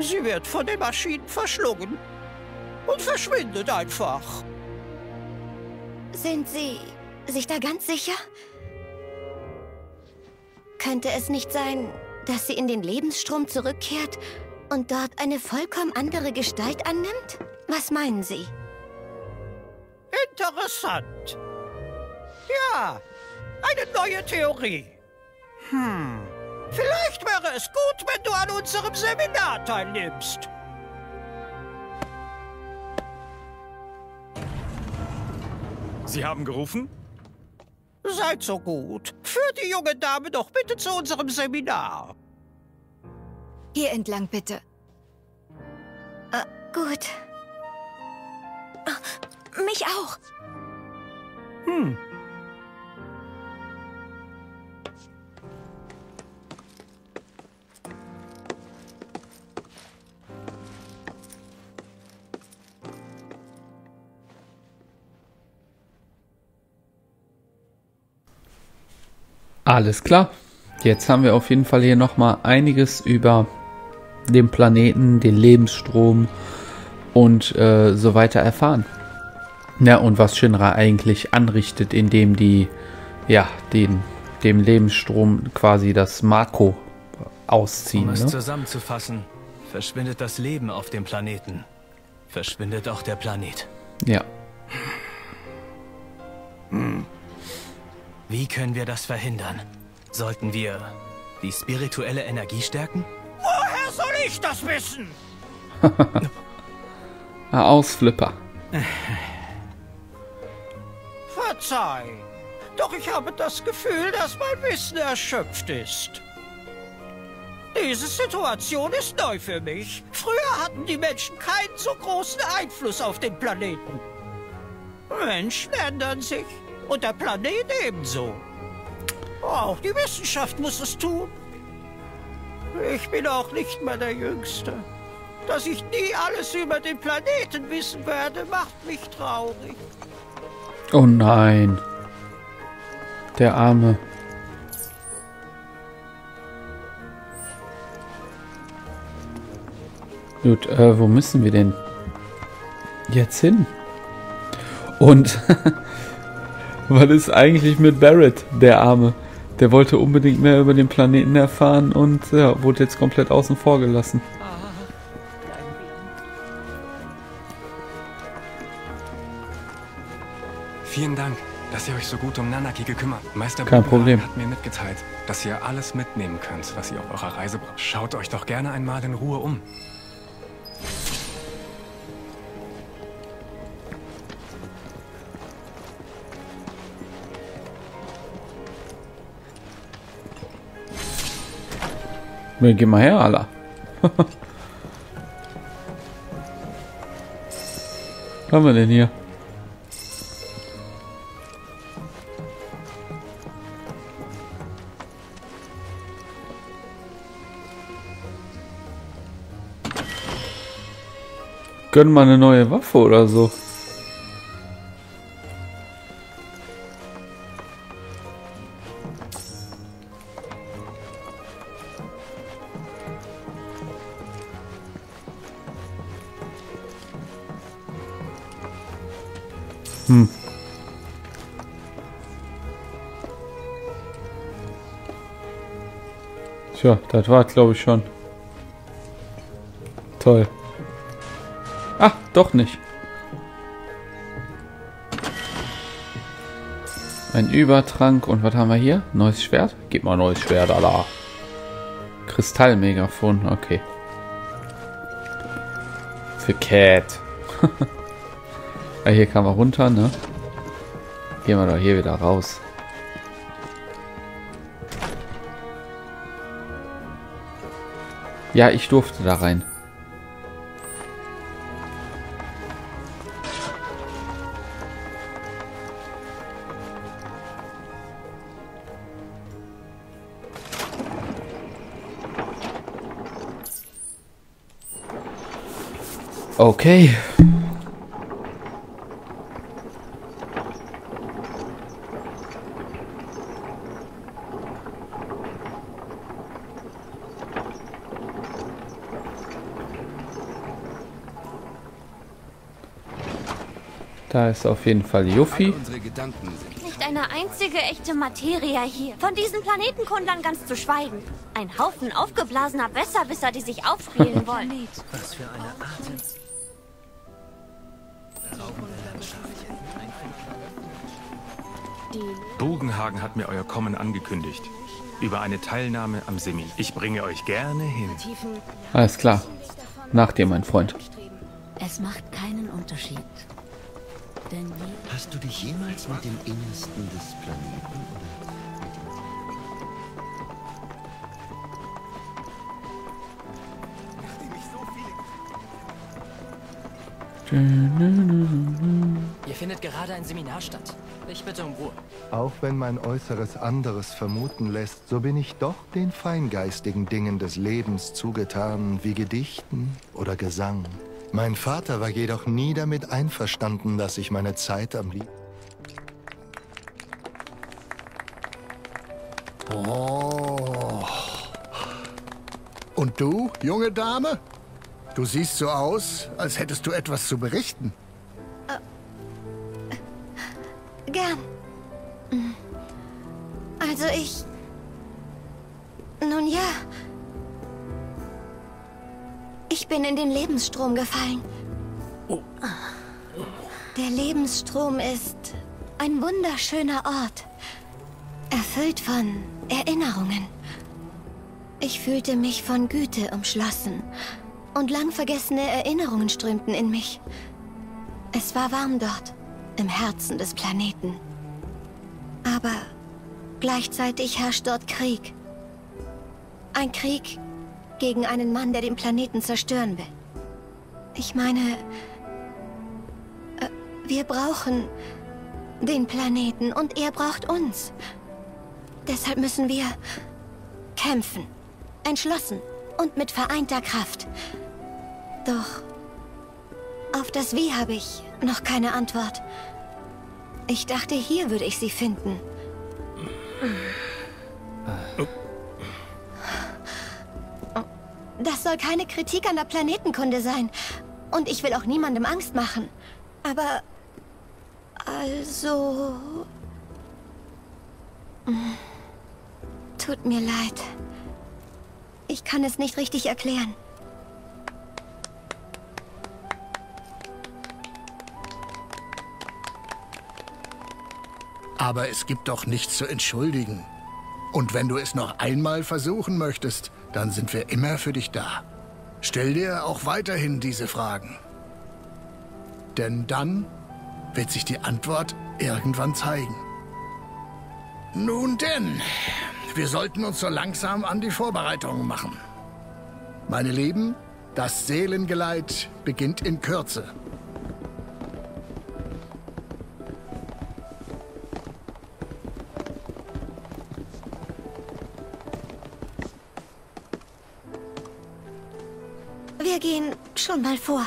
Speaker 16: Sie wird von den Maschinen verschlungen und verschwindet einfach.
Speaker 2: Sind Sie sich da ganz sicher? Könnte es nicht sein, dass sie in den Lebensstrom zurückkehrt und dort eine vollkommen andere Gestalt annimmt? Was meinen Sie?
Speaker 16: Interessant. Ja, eine neue Theorie. Hm, vielleicht wäre es gut, wenn du an unserem Seminar teilnimmst.
Speaker 15: Sie haben gerufen?
Speaker 16: Seid so gut. Führt die junge Dame doch bitte zu unserem Seminar.
Speaker 3: Hier entlang, bitte.
Speaker 2: Äh, gut. Ah, mich auch.
Speaker 16: Hm.
Speaker 1: Alles klar. Jetzt haben wir auf jeden Fall hier nochmal einiges über den Planeten, den Lebensstrom und äh, so weiter erfahren. Ja, und was Shinra eigentlich anrichtet, indem die, ja, den, dem Lebensstrom quasi das Marco ausziehen.
Speaker 18: Um es
Speaker 1: ne?
Speaker 18: zusammenzufassen, verschwindet das Leben auf dem Planeten. Verschwindet auch der Planet.
Speaker 1: Ja.
Speaker 18: Wie können wir das verhindern? Sollten wir die spirituelle Energie stärken?
Speaker 16: Woher soll ich das wissen?
Speaker 1: Ausflipper.
Speaker 16: Verzeih. Doch ich habe das Gefühl, dass mein Wissen erschöpft ist. Diese Situation ist neu für mich. Früher hatten die Menschen keinen so großen Einfluss auf den Planeten. Menschen ändern sich und der Planet ebenso. Auch die Wissenschaft muss es tun. Ich bin auch nicht mehr der Jüngste. Dass ich nie alles über den Planeten wissen werde, macht mich traurig.
Speaker 1: Oh nein. Der Arme. Gut, äh, wo müssen wir denn jetzt hin? Und was ist eigentlich mit Barrett, der Arme? Der wollte unbedingt mehr über den Planeten erfahren und ja, wurde jetzt komplett außen vor gelassen.
Speaker 15: Vielen Dank, dass ihr euch so gut um Nanaki gekümmert. Meister
Speaker 1: Kein Problem.
Speaker 15: hat mir mitgeteilt, dass ihr alles mitnehmen könnt, was ihr auf eurer Reise braucht. Schaut euch doch gerne einmal in Ruhe um.
Speaker 1: Ja, geh mal her, Allah. Was haben wir denn hier? Gönn mal eine neue Waffe oder so. Tja, das war glaube ich schon. Toll. Ach, doch nicht. Ein Übertrank und was haben wir hier? Neues Schwert? Gib mal neues Schwert, Allah. Kristallmegafon, okay. Für Cat. ja, hier kann man runter, ne? Gehen wir doch hier wieder raus. Ja, ich durfte da rein. Okay. Da ist auf jeden Fall Yuffie.
Speaker 2: Nicht eine einzige echte Materie hier. Von diesen Planetenkundlern ganz zu schweigen. Ein Haufen aufgeblasener Besserwisser, die sich aufspielen wollen.
Speaker 19: Was für eine Atem...
Speaker 15: Bugenhagen hat mir euer Kommen angekündigt. Über eine Teilnahme am Semi. Ich bringe euch gerne hin.
Speaker 1: Alles klar. Nach dir, mein Freund.
Speaker 3: Es macht keinen Unterschied. Denn je
Speaker 20: Hast du dich jemals mit dem Innersten des Planeten oder mit dem
Speaker 21: Hier findet gerade ein Seminar statt. Ich bitte um Ruhe.
Speaker 22: Auch wenn mein Äußeres anderes vermuten lässt, so bin ich doch den feingeistigen Dingen des Lebens zugetan, wie Gedichten oder Gesang. Mein Vater war jedoch nie damit einverstanden, dass ich meine Zeit am liebsten...
Speaker 23: Oh. Und du, junge Dame? Du siehst so aus, als hättest du etwas zu berichten.
Speaker 2: Gern. Also ich... Nun ja. Ich bin in den Lebensstrom gefallen. Der Lebensstrom ist ein wunderschöner Ort. Erfüllt von Erinnerungen. Ich fühlte mich von Güte umschlossen. Und lang vergessene Erinnerungen strömten in mich. Es war warm dort, im Herzen des Planeten. Aber gleichzeitig herrscht dort Krieg. Ein Krieg gegen einen Mann, der den Planeten zerstören will. Ich meine, äh, wir brauchen den Planeten und er braucht uns. Deshalb müssen wir kämpfen. Entschlossen und mit vereinter Kraft. Doch auf das Wie habe ich noch keine Antwort. Ich dachte, hier würde ich sie finden. Das soll keine Kritik an der Planetenkunde sein. Und ich will auch niemandem Angst machen. Aber... Also... Hm. Tut mir leid. Ich kann es nicht richtig erklären.
Speaker 23: Aber es gibt doch nichts zu entschuldigen. Und wenn du es noch einmal versuchen möchtest, dann sind wir immer für dich da. Stell dir auch weiterhin diese Fragen. Denn dann wird sich die Antwort irgendwann zeigen. Nun denn, wir sollten uns so langsam an die Vorbereitungen machen. Meine Lieben, das Seelengeleit beginnt in Kürze.
Speaker 2: Wir gehen schon mal vor.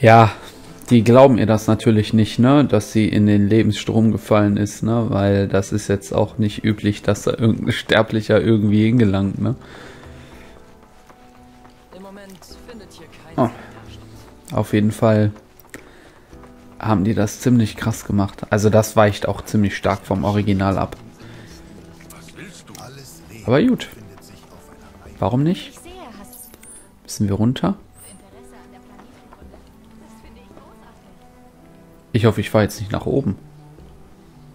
Speaker 1: Ja, die glauben ihr das natürlich nicht, ne, dass sie in den Lebensstrom gefallen ist, ne, weil das ist jetzt auch nicht üblich, dass da irgendein Sterblicher irgendwie hingelangt, ne. Auf jeden Fall haben die das ziemlich krass gemacht. Also das weicht auch ziemlich stark vom Original ab. Aber gut. Warum nicht? Müssen wir runter? Ich hoffe, ich fahre jetzt nicht nach oben.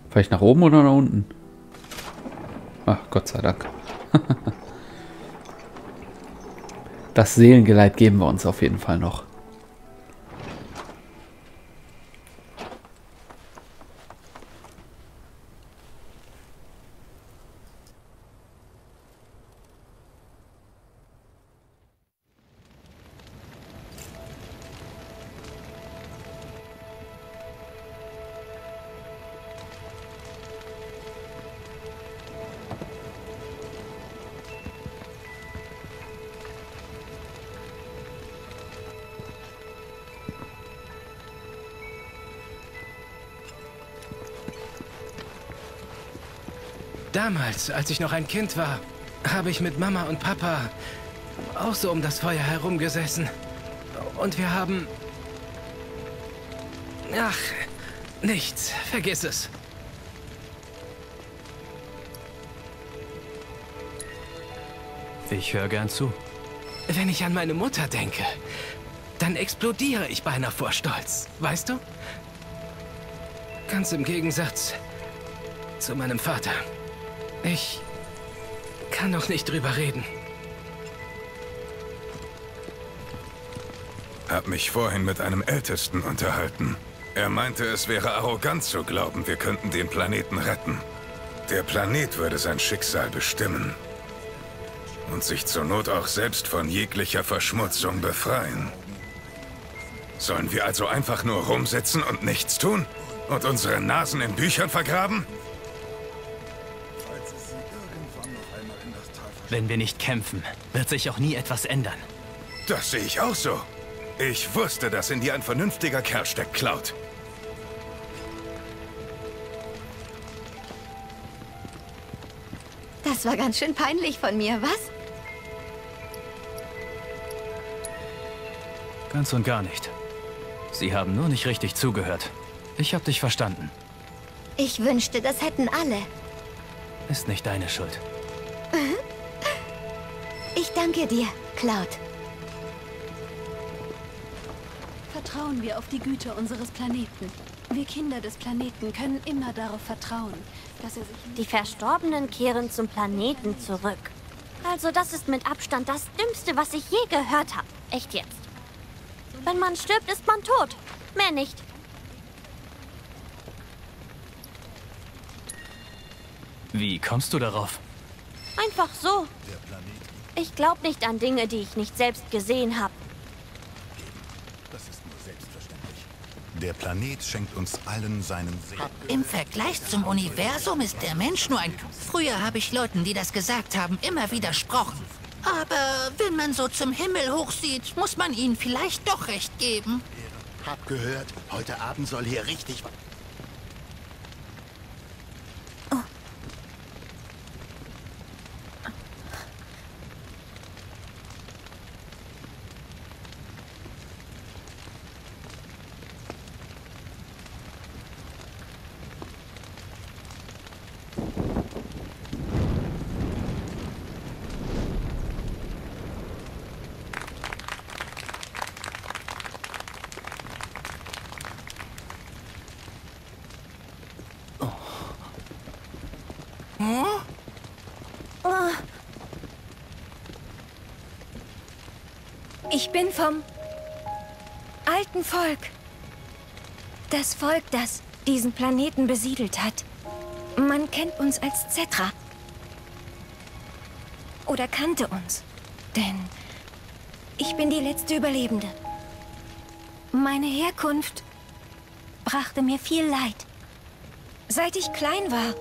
Speaker 1: Fahre ich nach oben oder nach unten? Ach, Gott sei Dank. das Seelengeleit geben wir uns auf jeden Fall noch.
Speaker 10: Damals, als ich noch ein Kind war, habe ich mit Mama und Papa auch so um das Feuer herumgesessen. Und wir haben... Ach, nichts. Vergiss es.
Speaker 5: Ich höre gern zu.
Speaker 10: Wenn ich an meine Mutter denke, dann explodiere ich beinahe vor Stolz. Weißt du? Ganz im Gegensatz zu meinem Vater. Ich kann noch nicht drüber reden.
Speaker 7: Hab mich vorhin mit einem Ältesten unterhalten. Er meinte, es wäre arrogant zu glauben, wir könnten den Planeten retten. Der Planet würde sein Schicksal bestimmen. Und sich zur Not auch selbst von jeglicher Verschmutzung befreien. Sollen wir also einfach nur rumsitzen und nichts tun? Und unsere Nasen in Büchern vergraben?
Speaker 5: Wenn wir nicht kämpfen, wird sich auch nie etwas ändern.
Speaker 7: Das sehe ich auch so. Ich wusste, dass in dir ein vernünftiger Kerl steckt, Cloud.
Speaker 3: Das war ganz schön peinlich von mir, was?
Speaker 5: Ganz und gar nicht. Sie haben nur nicht richtig zugehört. Ich habe dich verstanden.
Speaker 3: Ich wünschte, das hätten alle.
Speaker 5: Ist nicht deine Schuld.
Speaker 3: Danke dir, Cloud.
Speaker 13: Vertrauen wir auf die Güte unseres Planeten. Wir Kinder des Planeten können immer darauf vertrauen, dass er sich...
Speaker 24: Die Verstorbenen kehren zum Planeten zurück. Also das ist mit Abstand das Dümmste, was ich je gehört habe. Echt jetzt. Wenn man stirbt, ist man tot. Mehr nicht.
Speaker 5: Wie kommst du darauf?
Speaker 24: Einfach so. Ich glaube nicht an Dinge, die ich nicht selbst gesehen habe.
Speaker 11: Das ist nur selbstverständlich. Der Planet schenkt uns allen seinen Segen.
Speaker 4: Im Vergleich zum Universum ist der Mensch nur ein... Früher habe ich Leuten, die das gesagt haben, immer widersprochen. Aber wenn man so zum Himmel hochsieht, muss man ihnen vielleicht doch recht geben.
Speaker 11: Hab gehört, heute Abend soll hier richtig...
Speaker 3: Ich bin vom alten Volk. Das Volk, das diesen Planeten besiedelt hat. Man kennt uns als Zetra. Oder kannte uns. Denn ich bin die letzte Überlebende. Meine Herkunft brachte mir viel Leid. Seit ich klein war,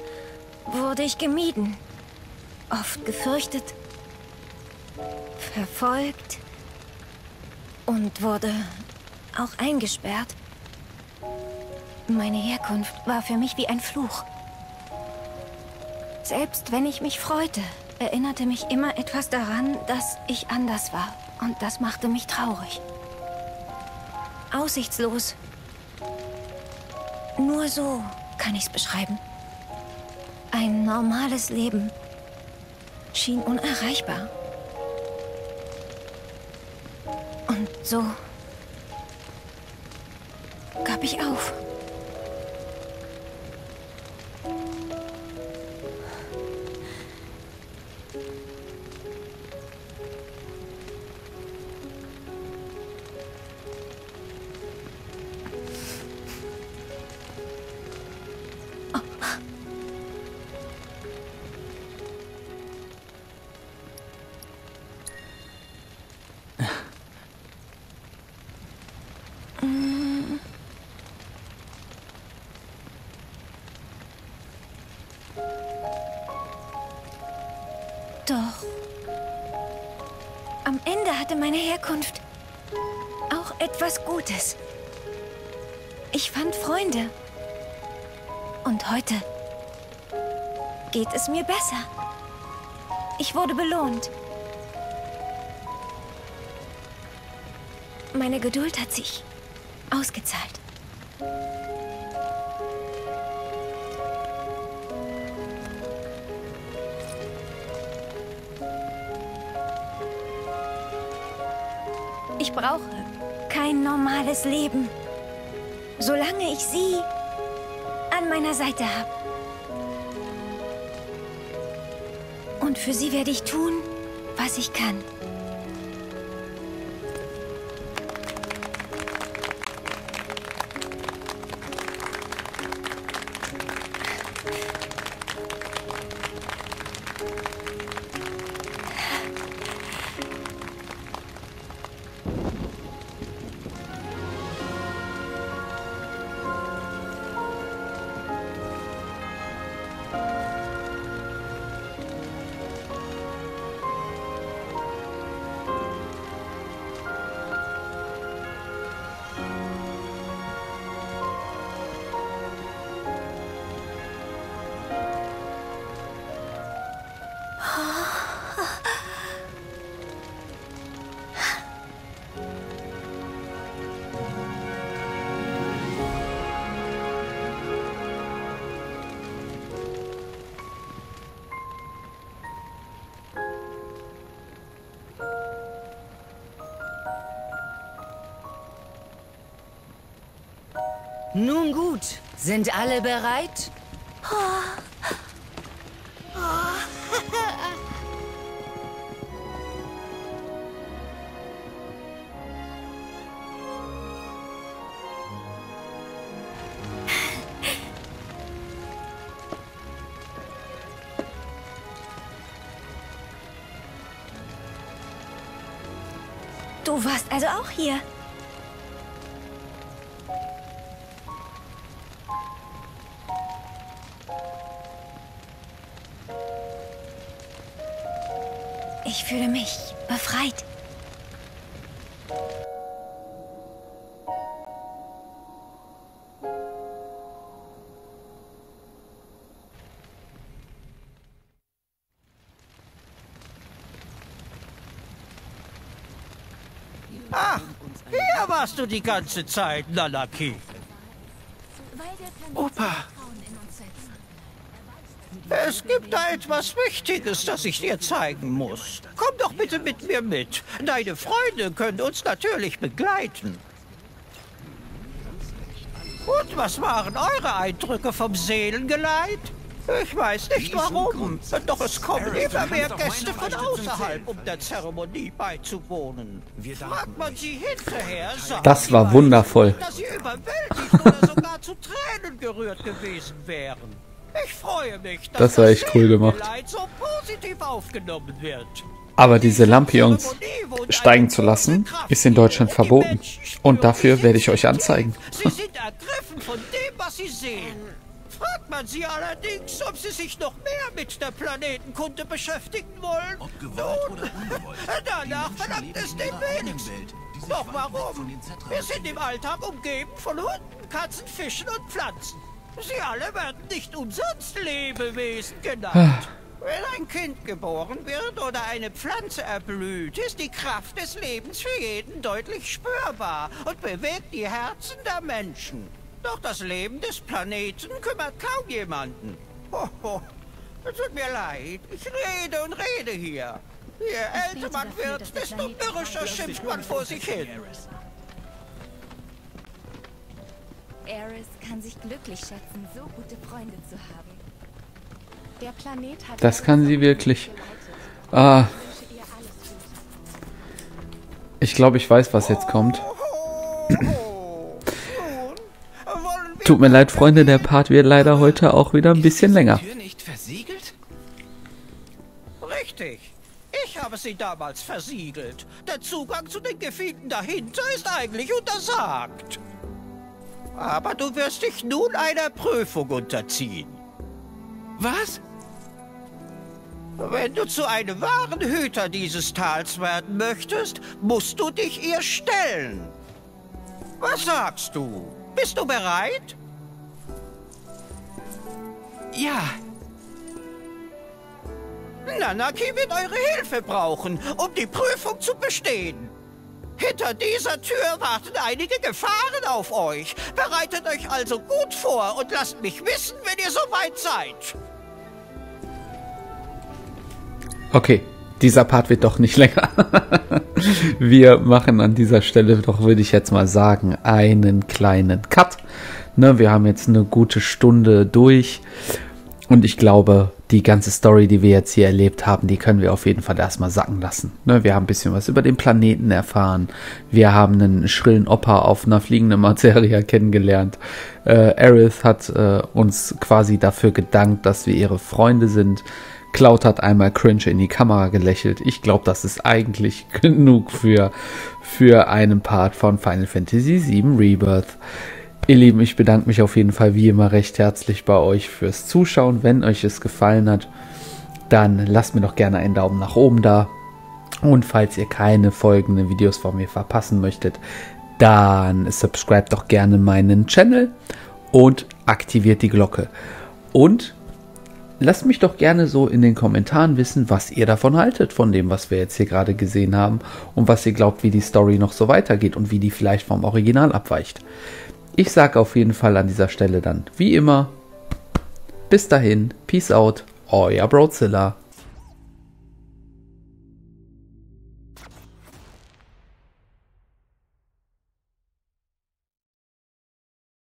Speaker 3: wurde ich gemieden. Oft gefürchtet, verfolgt und wurde auch eingesperrt. Meine Herkunft war für mich wie ein Fluch. Selbst wenn ich mich freute, erinnerte mich immer etwas daran, dass ich anders war. Und das machte mich traurig. Aussichtslos. Nur so kann ich's beschreiben. Ein normales Leben schien unerreichbar. So gab ich auf. Hatte meine Herkunft auch etwas Gutes. Ich fand Freunde. Und heute
Speaker 2: geht es mir besser. Ich wurde belohnt. Meine Geduld hat sich ausgezahlt. Brauche kein normales Leben, solange ich sie an meiner Seite habe. Und für sie werde ich tun, was ich kann.
Speaker 9: Sind alle bereit?
Speaker 2: Du warst also auch hier.
Speaker 16: Warst du die ganze Zeit, Nanaki.
Speaker 13: Opa!
Speaker 16: Es gibt da etwas Wichtiges, das ich dir zeigen muss. Komm doch bitte mit mir mit. Deine Freunde können uns natürlich begleiten. Und was waren eure Eindrücke vom Seelengeleit? Ich weiß nicht warum, doch es kommen immer mehr Gäste von außerhalb, um der Zeremonie beizuwohnen. Fragt man sie hinterher, sagen
Speaker 1: Das war wundervoll.
Speaker 16: dass sie überwältigt oder sogar zu Tränen gerührt gewesen wären. Ich freue mich, dass
Speaker 1: Das war echt cool gemacht.
Speaker 16: So positiv aufgenommen wird.
Speaker 1: Aber diese Lampions steigen zu lassen, ist in Deutschland verboten. Und dafür werde ich euch anzeigen.
Speaker 16: Sie sind ergriffen von dem, was sie sehen. Fragt man sie allerdings, ob sie sich noch mehr mit der Planetenkunde beschäftigen wollen. Nun, danach verlangt es den wenigsten. Doch warum? Wir sind im Alltag umgeben von Hunden, Katzen, Fischen und Pflanzen. Sie alle werden nicht umsonst Lebewesen genannt. Wenn ein Kind geboren wird oder eine Pflanze erblüht, ist die Kraft des Lebens für jeden deutlich spürbar und bewegt die Herzen der Menschen. Doch das Leben des Planeten kümmert kaum jemanden. Ho, ho. Tut mir leid, ich rede und rede hier. Je älter man wird, desto mürrischer schimpft man vor sich hin.
Speaker 3: Eris kann sich glücklich schätzen, so gute Freunde zu haben. Der Planet hat
Speaker 1: Das kann sie wirklich. Ah. Ich glaube, ich weiß, was jetzt kommt. Tut mir leid, Freunde, der Part wird leider heute auch wieder ein bisschen länger.
Speaker 10: nicht versiegelt?
Speaker 16: Richtig. Ich habe sie damals versiegelt. Der Zugang zu den Gebieten dahinter ist eigentlich untersagt. Aber du wirst dich nun einer Prüfung unterziehen.
Speaker 10: Was?
Speaker 16: Wenn du zu einem wahren Hüter dieses Tals werden möchtest, musst du dich ihr stellen. Was sagst du? Bist du bereit?
Speaker 10: Ja.
Speaker 16: Nanaki wird eure Hilfe brauchen, um die Prüfung zu bestehen. Hinter dieser Tür warten einige Gefahren auf euch. Bereitet euch also gut vor und lasst mich wissen, wenn ihr soweit seid.
Speaker 1: Okay, dieser Part wird doch nicht länger. Wir machen an dieser Stelle doch, würde ich jetzt mal sagen, einen kleinen Cut. Ne, wir haben jetzt eine gute Stunde durch und ich glaube, die ganze Story, die wir jetzt hier erlebt haben, die können wir auf jeden Fall erstmal sacken lassen. Ne, wir haben ein bisschen was über den Planeten erfahren. Wir haben einen schrillen Opa auf einer fliegenden Materia kennengelernt. Äh, Aerith hat äh, uns quasi dafür gedankt, dass wir ihre Freunde sind. Cloud hat einmal cringe in die Kamera gelächelt. Ich glaube, das ist eigentlich genug für, für einen Part von Final Fantasy VII Rebirth. Ihr Lieben, ich bedanke mich auf jeden Fall wie immer recht herzlich bei euch fürs Zuschauen. Wenn euch es gefallen hat, dann lasst mir doch gerne einen Daumen nach oben da. Und falls ihr keine folgenden Videos von mir verpassen möchtet, dann subscribe doch gerne meinen Channel und aktiviert die Glocke. Und lasst mich doch gerne so in den Kommentaren wissen, was ihr davon haltet, von dem, was wir jetzt hier gerade gesehen haben und was ihr glaubt, wie die Story noch so weitergeht und wie die vielleicht vom Original abweicht. Ich sage auf jeden Fall an dieser Stelle dann, wie immer, bis dahin, Peace out, euer Brodzilla.